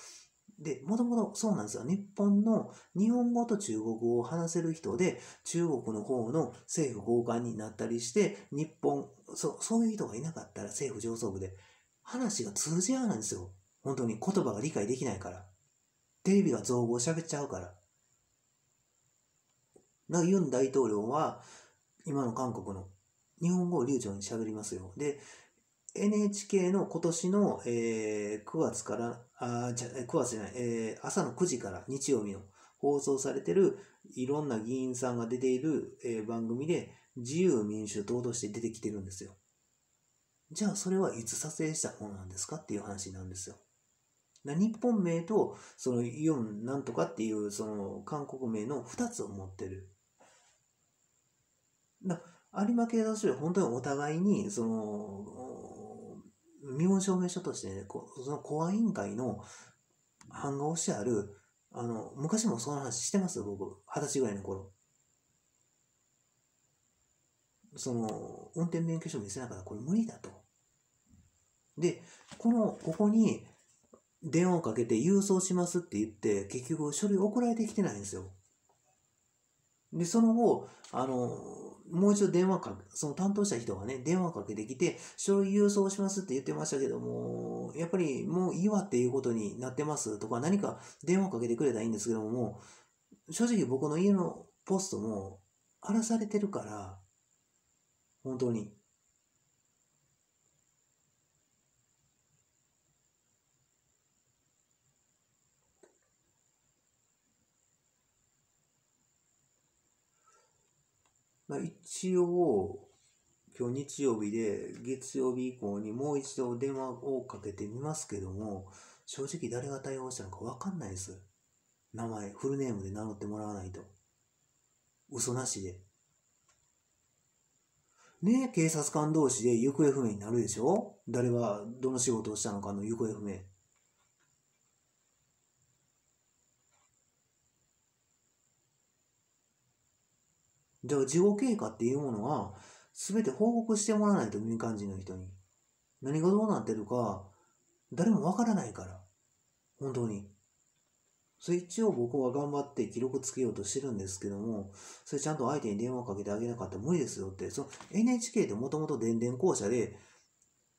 で、もともとそうなんですよ。日本の日本語と中国語を話せる人で、中国の方の政府高官になったりして、日本、そう、そういう人がいなかったら政府上層部で話が通じ合わないんですよ。本当に言葉が理解できないから。テレビが造語を喋っちゃうから。なユン大統領は、今の韓国の日本語を流暢に喋りますよ。で、NHK の今年の、えー、9月から、あじゃ9月じゃない、えー、朝の9時から日曜日の放送されてるいろんな議員さんが出ている、えー、番組で自由民主党として出てきてるんですよ。じゃあそれはいつ撮影したものなんですかっていう話なんですよ。日本名とそのユンなんとかっていうその韓国名の2つを持ってる。だ有馬警察署で本当にお互いにその身分証明書として、ね、その公安委員会の版画をしてある、あの、昔もその話してますよ僕。二十歳ぐらいの頃。その、運転免許証見せながらこれ無理だと。で、この、ここに電話をかけて郵送しますって言って、結局書類送られてきてないんですよ。で、その後、あの、もう一度電話かけ、その担当した人がね、電話かけてきて、書類郵送しますって言ってましたけども、やっぱりもういいわっていうことになってますとか、何か電話かけてくれたらいいんですけども、正直僕の家のポストも荒らされてるから、本当に。まあ、一応、今日日曜日で月曜日以降にもう一度電話をかけてみますけども、正直誰が対応したのかわかんないです。名前、フルネームで名乗ってもらわないと。嘘なしで。ねえ警察官同士で行方不明になるでしょ？誰がどの仕事をしたのかの行方不明。じゃあ事後経過っていうものは、全て報告してもらわないと民間人の人に。何がどうなってるか、誰もわからないから。本当に。それ一応僕は頑張って記録つけようとしてるんですけども、それちゃんと相手に電話かけてあげなかったら無理ですよって、その NHK ってもともと電電公社で、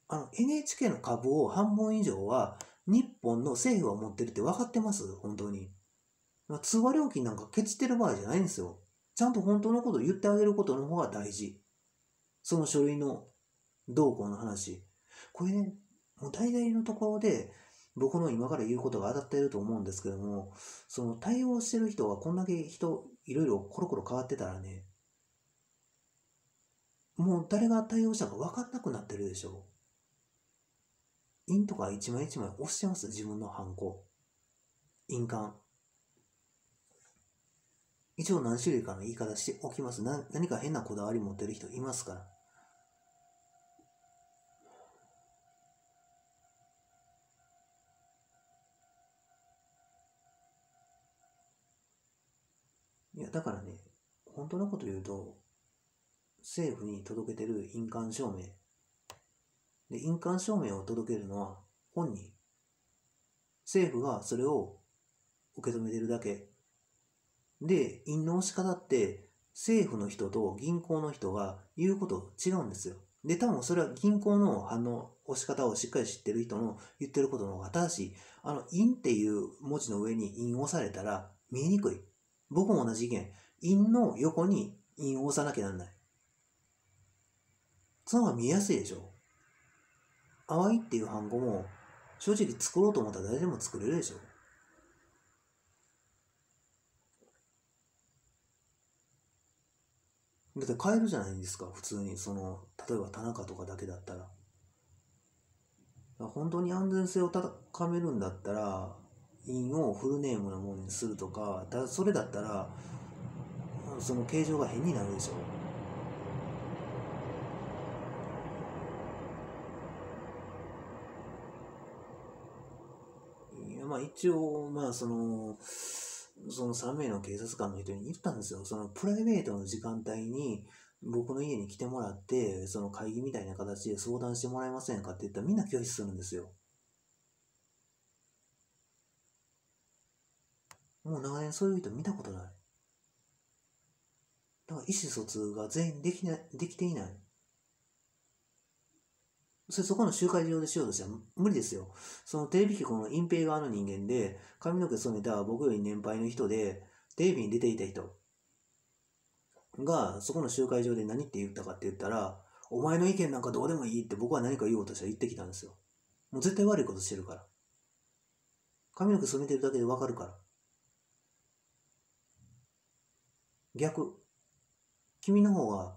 あの NHK の株を半分以上は日本の政府が持ってるって分かってます本当に。通話料金なんかケチってる場合じゃないんですよ。ちゃんと本当のことを言ってあげることの方が大事。その書類の動向の話。これね、もう大々のところで僕の今から言うことが当たっていると思うんですけども、その対応してる人がこんだけ人、いろいろコロコロ変わってたらね、もう誰が対応したか分かんなくなってるでしょう。印とか一枚一枚押してます、自分のハンコ。印鑑。一応何種類かの言い方しておきます。な何か変なこだわり持ってる人いますから。いや、だからね、本当のこと言うと、政府に届けてる印鑑証明。で、印鑑証明を届けるのは本人。政府がそれを受け止めてるだけ。で、印の押し方って政府の人と銀行の人が言うこと違うんですよ。で、多分それは銀行の反応、押し方をしっかり知ってる人の言ってることの方が正しい。あの、印っていう文字の上に印を押されたら見えにくい。僕も同じ意見。印の横に印を押さなきゃなんない。その方が見えやすいでしょ。淡いっていうハンコも正直作ろうと思ったら誰でも作れるでしょ。だって買えるじゃないですか、普通に。その、例えば田中とかだけだったら。本当に安全性を高めるんだったら、印をフルネームのものにするとか、だそれだったら、その形状が変になるでしょう。いやまあ一応、まあその、その3名の警察官の人に言ったんですよ。そのプライベートの時間帯に僕の家に来てもらって、その会議みたいな形で相談してもらえませんかって言ったらみんな拒否するんですよ。もう長年そういう人見たことない。だから意思疎通が全員できな、できていない。それそこの集会場でしようとしたら無理ですよ。そのテレビ局の隠蔽側の人間で、髪の毛染めた僕より年配の人で、テレビに出ていた人が、そこの集会場で何って言ったかって言ったら、お前の意見なんかどうでもいいって僕は何か言おうとしたら言ってきたんですよ。もう絶対悪いことしてるから。髪の毛染めてるだけでわかるから。逆。君の方が、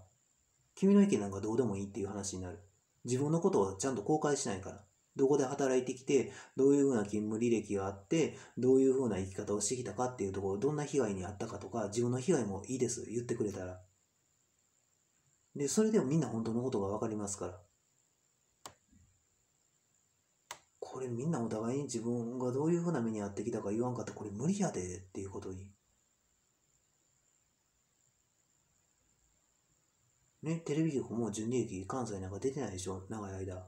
君の意見なんかどうでもいいっていう話になる。自分のことをちゃんと公開しないから。どこで働いてきて、どういうふうな勤務履歴があって、どういうふうな生き方をしてきたかっていうところ、どんな被害に遭ったかとか、自分の被害もいいです。言ってくれたら。で、それでもみんな本当のことがわかりますから。これみんなお互いに自分がどういうふうな目に遭ってきたか言わんかったらこれ無理やでっていうことに。ね、テレビ局も純利益関西なんか出てないでしょ、長い間。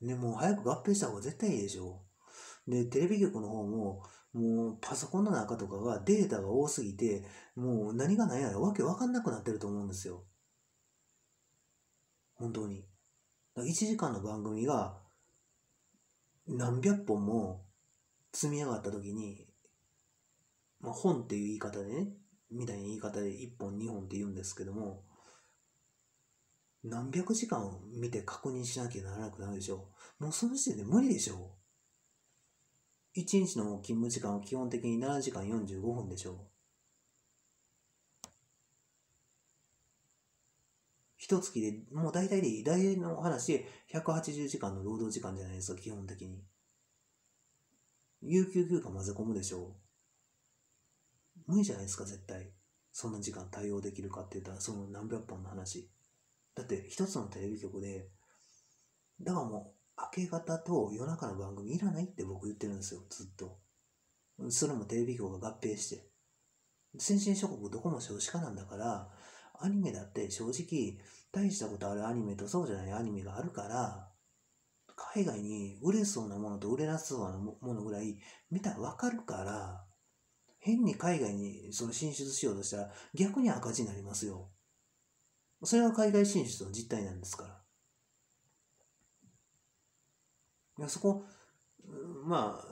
ね、もう早く合併した方が絶対いいでしょ。で、テレビ局の方も、もうパソコンの中とかがデータが多すぎて、もう何が何やらわけわかんなくなってると思うんですよ。本当に。1時間の番組が何百本も積み上がった時に、まあ、本っていう言い方でね、みたいな言い方で1本2本って言うんですけども、何百時間見て確認しなきゃならなくなるでしょう。もうその時点で無理でしょう。1日の勤務時間は基本的に7時間45分でしょう。一月で、もう大体でいい。大体の話で180時間の労働時間じゃないですか、基本的に。有給休暇混ぜ込むでしょう。無理じゃないですか、絶対。そんな時間対応できるかって言ったら、その何百本の話。だって一つのテレビ局で、だからもう明け方と夜中の番組いらないって僕言ってるんですよ、ずっと。それもテレビ局が合併して。先進諸国どこも少子化なんだから、アニメだって正直、大したことあるアニメとそうじゃないアニメがあるから、海外に売れそうなものと売れなそうなものぐらい見たらわかるから、変に海外にその進出しようとしたら逆に赤字になりますよ。それが海外進出の実態なんですから。いやそこ、まあ、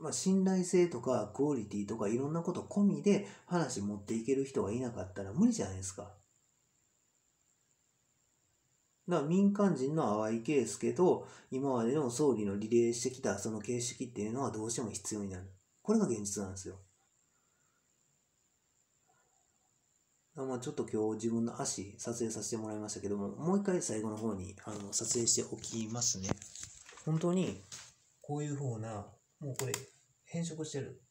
まあ、信頼性とかクオリティとかいろんなこと込みで話持っていける人がいなかったら無理じゃないですか。だから民間人の淡井圭介と今までの総理のリレーしてきたその形式っていうのはどうしても必要になる。これが現実なんですよ。まあ、ちょっと今日自分の足撮影させてもらいましたけども、もう一回最後の方にあの撮影しておきますね。本当に、こういう風な、もうこれ、変色してる。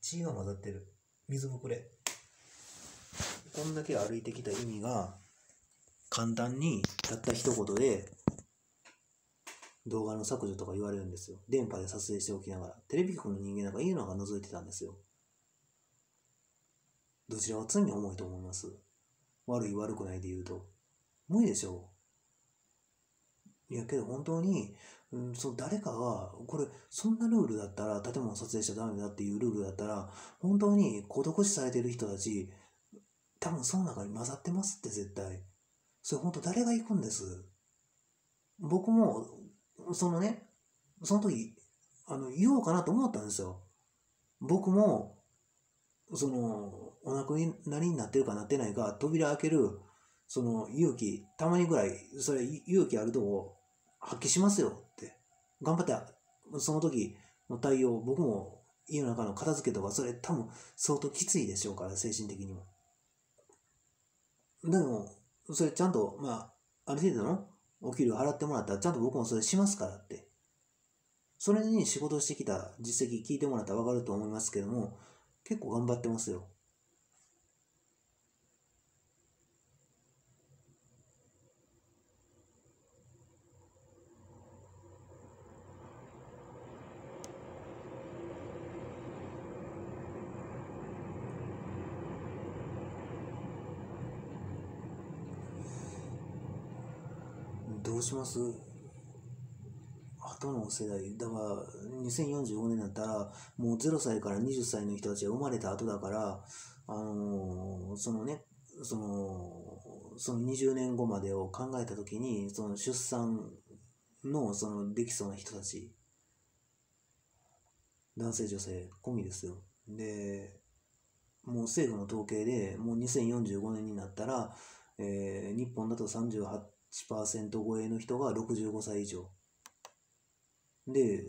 血が混ざってる。水ぶくれ。こんだけ歩いてきた意味が、簡単にたった一言で、動画の削除とか言われるんですよ。電波で撮影しておきながら。テレビ局の人間なんかいいのが覗いてたんですよ。どちらが罪重いと思います？悪い悪くないで言うと。無理でしょいやけど本当に、うん、そう誰かがこれそんなルールだったら建物撮影しちゃダメだっていうルールだったら本当に孤独死されてる人たち多分その中に混ざってますって絶対。それ本当誰が行くんです？僕もそのねその時あの言おうかなと思ったんですよ。僕もそのお亡くなりになってるかなってないか扉開けるその勇気たまにぐらいそれ勇気あるとこ発揮しますよって。頑張ってその時の対応僕も家の中の片付けとかそれ多分相当きついでしょうから精神的にも。でもそれちゃんとまあある程度のお給料払ってもらったらちゃんと僕もそれしますからって。それに仕事してきた実績聞いてもらったら分かると思いますけども結構頑張ってますよ。どうします？後の世代だから2045年になったらもう0歳から20歳の人たちが生まれた後だからあのーそのねそのその20年後までを考えた時にその出産のそのできそうな人たち男性女性込みですよ。でもう政府の統計でもう2045年になったら、えー日本だと38%超えの人が65歳以上。で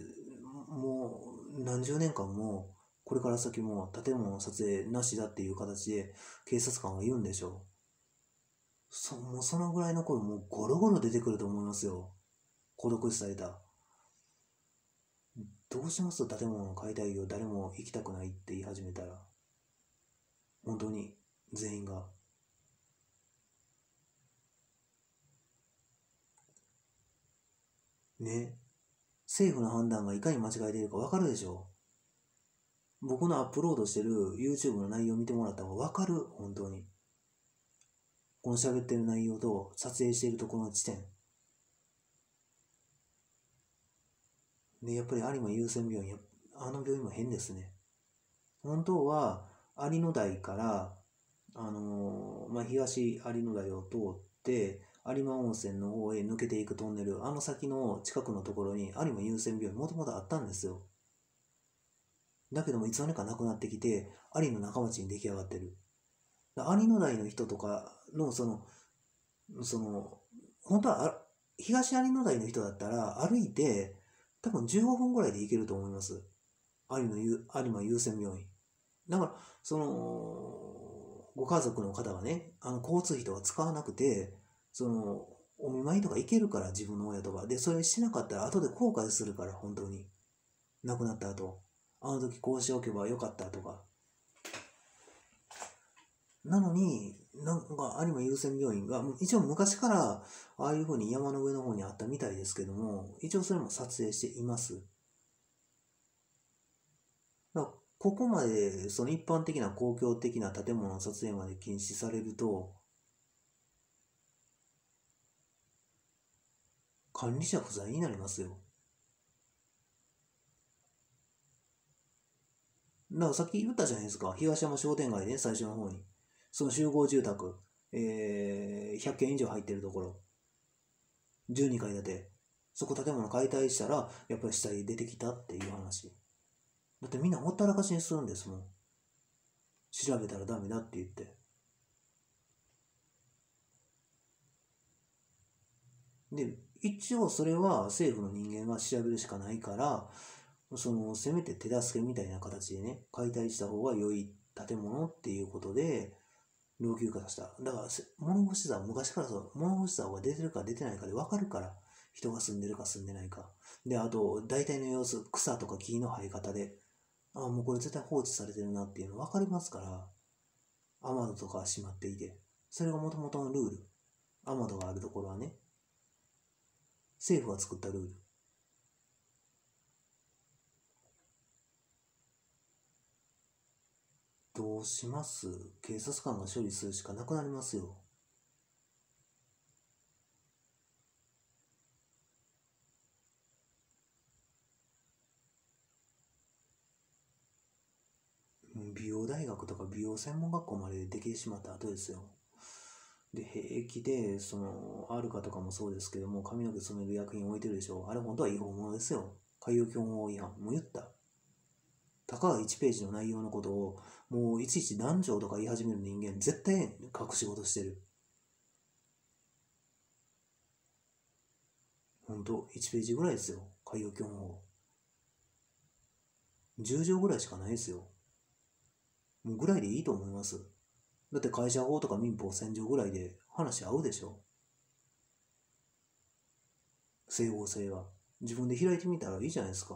もう何十年間もこれから先も建物撮影なしだっていう形で警察官が言うんでしょう。そもうそのぐらいの頃もうゴロゴロ出てくると思いますよ。孤独死された。どうします？と建物の解体業誰も行きたくないって言い始めたら。本当に全員が。ね。政府の判断がいかに間違えているか分かるでしょ僕のアップロードしてる YouTube の内容を見てもらった方が分かる。本当に。この喋ってる内容と撮影しているところの地点。でやっぱり有馬優先病院あの病院も変ですね。本当は有野台からあのーまあ、東有野台を通って有馬温泉の方へ抜けていくトンネルあの先の近くのところに有馬優先病院もともとあったんですよ。だけどもいつの間にかなくなってきて有野中町に出来上がってる。有野台の人とかのそのその本当は東有野台の人だったら歩いて多分15分ぐらいで行けると思います。有野有馬優先病院。だからそのご家族の方がねあの交通費とか使わなくてそのお見舞いとか行けるから自分の親とか。でそれしなかったら後で後悔するから本当に。亡くなった後。あの時こうしておけばよかったとか。なのになんか有馬優先病院が一応昔からああいうふうに山の上の方にあったみたいですけども一応それも撮影しています。だここまでその一般的な公共的な建物の撮影まで禁止されると管理者不在になりますよ。だからさっき言ったじゃないですか。東山商店街で、ね、最初の方に。その集合住宅、えー、100軒以上入ってるところ。12階建て。そこ建物解体したら、やっぱり下に出てきたっていう話。だってみんなほったらかしにするんですもん。調べたらダメだって言って。で、一応それは政府の人間が調べるしかないから、そのせめて手助けみたいな形でね、解体した方が良い建物っていうことで、老朽化させた。だから、物干し座は昔からそう、物干し座が出てるか出てないかで分かるから、人が住んでるか住んでないか。で、あと、大体の様子、草とか木の生え方で、あもうこれ絶対放置されてるなっていうの分かりますから、雨戸とか閉まっていて、それがもともとのルール。雨戸があるところはね、政府が作ったルール。どうします？警察官が処理するしかなくなりますよ。美容大学とか美容専門学校までできてしまった後ですよ。で、平気で、その、アルカとかもそうですけども、髪の毛染める薬品置いてるでしょ。あれ本当は違法者ですよ。海洋共合違反。もう言った。たかが1ページの内容のことを、もういちいち男女とか言い始める人間、絶対隠し事してる。本当1ページぐらいですよ。海洋共合。10条ぐらいしかないですよ。もうぐらいでいいと思います。だって会社法とか民法洗浄ぐらいで話合うでしょ整合性は。自分で開いてみたらいいじゃないですか。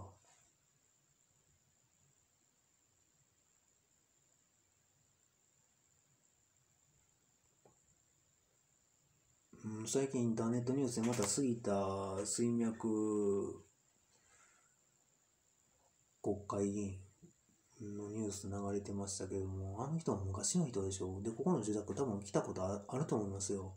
うん、最近インターネットニュースでまた過ぎた水脈国会議員のニュース流れてましたけども、あの人は昔の人でしょ。で、ここの住宅多分来たことあると思いますよ。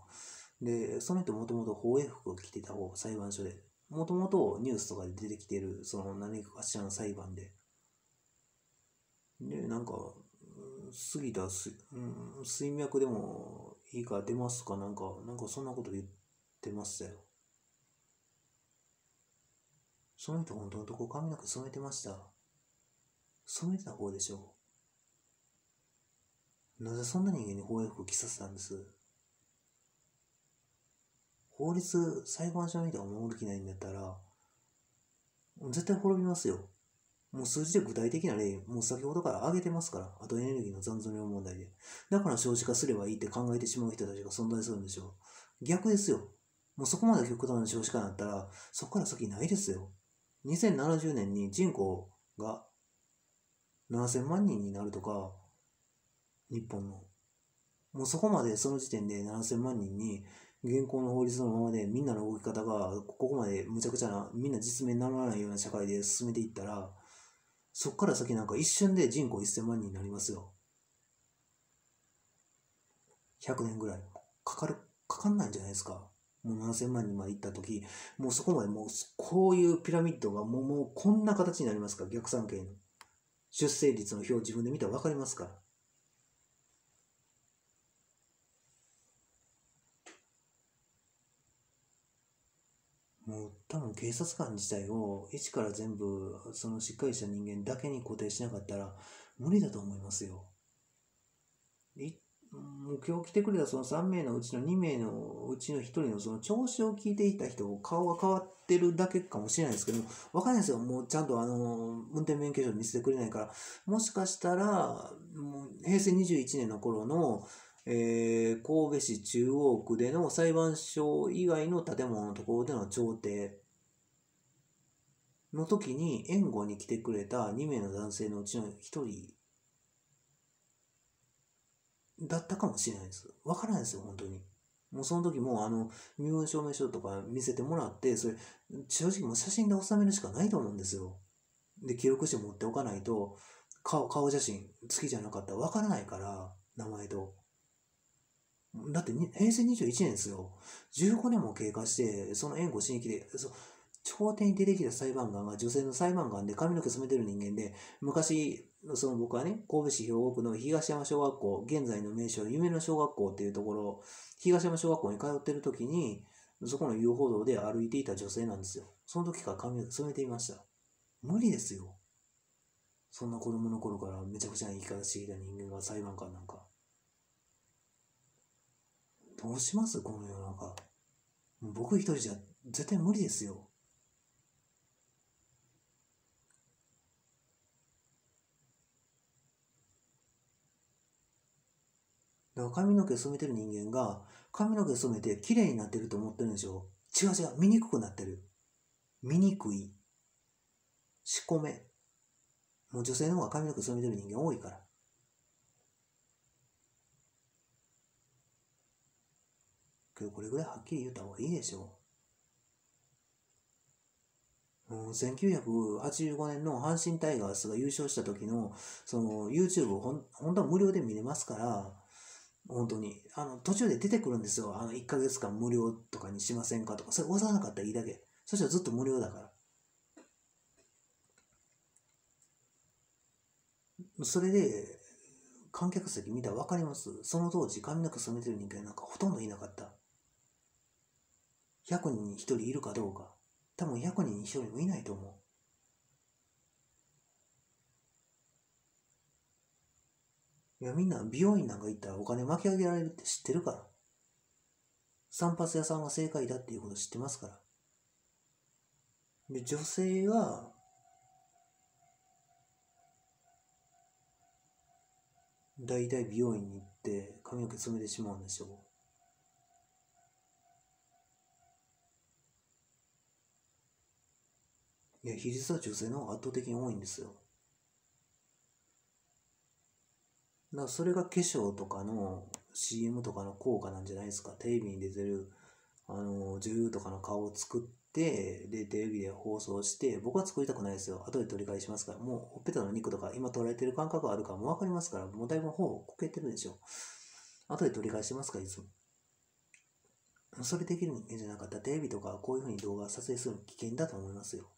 で、その人もともと法営服を着てた方、裁判所で。もともとニュースとかで出てきてる、その何かしらの裁判で。で、なんか、過ぎたす、うん、水脈でもいいか出ますか、なんか、なんかそんなこと言ってましたよ。その人本当のとこ髪の毛染めてました。染めてた方でしょう。なぜそんな人間に法医服着させたんです？法律、裁判所の人が守る気ないんだったら、絶対滅びますよ。もう数字で具体的な例、もう先ほどから挙げてますから、あとエネルギーの残存量問題で。だから少子化すればいいって考えてしまう人たちが存在するんでしょう。逆ですよ。もうそこまで極端な少子化になったら、そこから先ないですよ。2070年に人口が7000万人になるとか、日本の。もうそこまでその時点で7000万人に現行の法律のままでみんなの動き方がここまでむちゃくちゃなみんな実名にならないような社会で進めていったらそこから先なんか一瞬で人口1000万人になりますよ。100年ぐらい。かかるかかんないんじゃないですか。もう7000万人まで行った時もうそこまでもうこういうピラミッドがもうもうこんな形になりますか逆三形の。出生率の表を自分で見たら分かりますから。もう多分警察官自体を一から全部そのしっかりした人間だけに固定しなかったら無理だと思いますよ。今日来てくれたその3名のうちの2名のうちの1人のその調子を聞いていた人、顔が変わってるだけかもしれないですけど、わかんないですよ。もうちゃんとあの、運転免許証見せてくれないから、もしかしたら、もう平成21年の頃の、えー、神戸市中央区での裁判所以外の建物のところでの調停の時に援護に来てくれた2名の男性のうちの1人だったかもしれないです。わからないですよ、本当に。もうその時も、あの、身分証明書とか見せてもらって、それ、正直もう写真で収めるしかないと思うんですよ。で、記録して持っておかないと、顔、顔写真好きじゃなかったらわからないから、名前と。だって、平成21年ですよ。15年も経過して、その援護しに来て、そ朝廷に出てきた裁判官が女性の裁判官で髪の毛染めてる人間で、昔、その僕はね、神戸市兵庫区の東山小学校、現在の名称、夢の小学校っていうところ、東山小学校に通ってる時に、そこの遊歩道で歩いていた女性なんですよ。その時から髪の毛染めていました。無理ですよ。そんな子供の頃からめちゃくちゃな生き方してきた人間が裁判官なんか。どうします？この世の中。僕一人じゃ絶対無理ですよ。だから髪の毛染めてる人間が髪の毛染めて綺麗になってると思ってるんでしょ？違う違う、醜くなってる。醜い。しこめ。もう女性の方が髪の毛染めてる人間多いから。けどこれぐらいはっきり言った方がいいでしょう。うん、1985年の阪神タイガースが優勝した時の、その YouTube をほん本当は無料で見れますから、本当に。あの、途中で出てくるんですよ。あの、1ヶ月間無料とかにしませんかとか。それ押さなかったらいいだけ。そしたらずっと無料だから。それで、観客席見たら分かりますその当時髪の毛染めてる人間なんかほとんどいなかった。100人に1人いるかどうか。多分100人に1人もいないと思う。いや、みんな美容院なんか行ったらお金巻き上げられるって知ってるから。散髪屋さんが正解だっていうこと知ってますから。で、女性が大体美容院に行って髪の毛染めてしまうんでしょう。いや、比率は女性の方が圧倒的に多いんですよ。だからそれが化粧とかの CM とかの効果なんじゃないですか。テレビに出てるあの女優とかの顔を作って、で、テレビで放送して、僕は作りたくないですよ。後で取り返しますから。もう、ほっぺたの肉とか今取られてる感覚があるから、もうわかりますから、もうだいぶ頬こけてるでしょ。後で取り返しますから、いつも。それできる人間じゃなかった、テレビとかこういうふうに動画撮影するの危険だと思いますよ。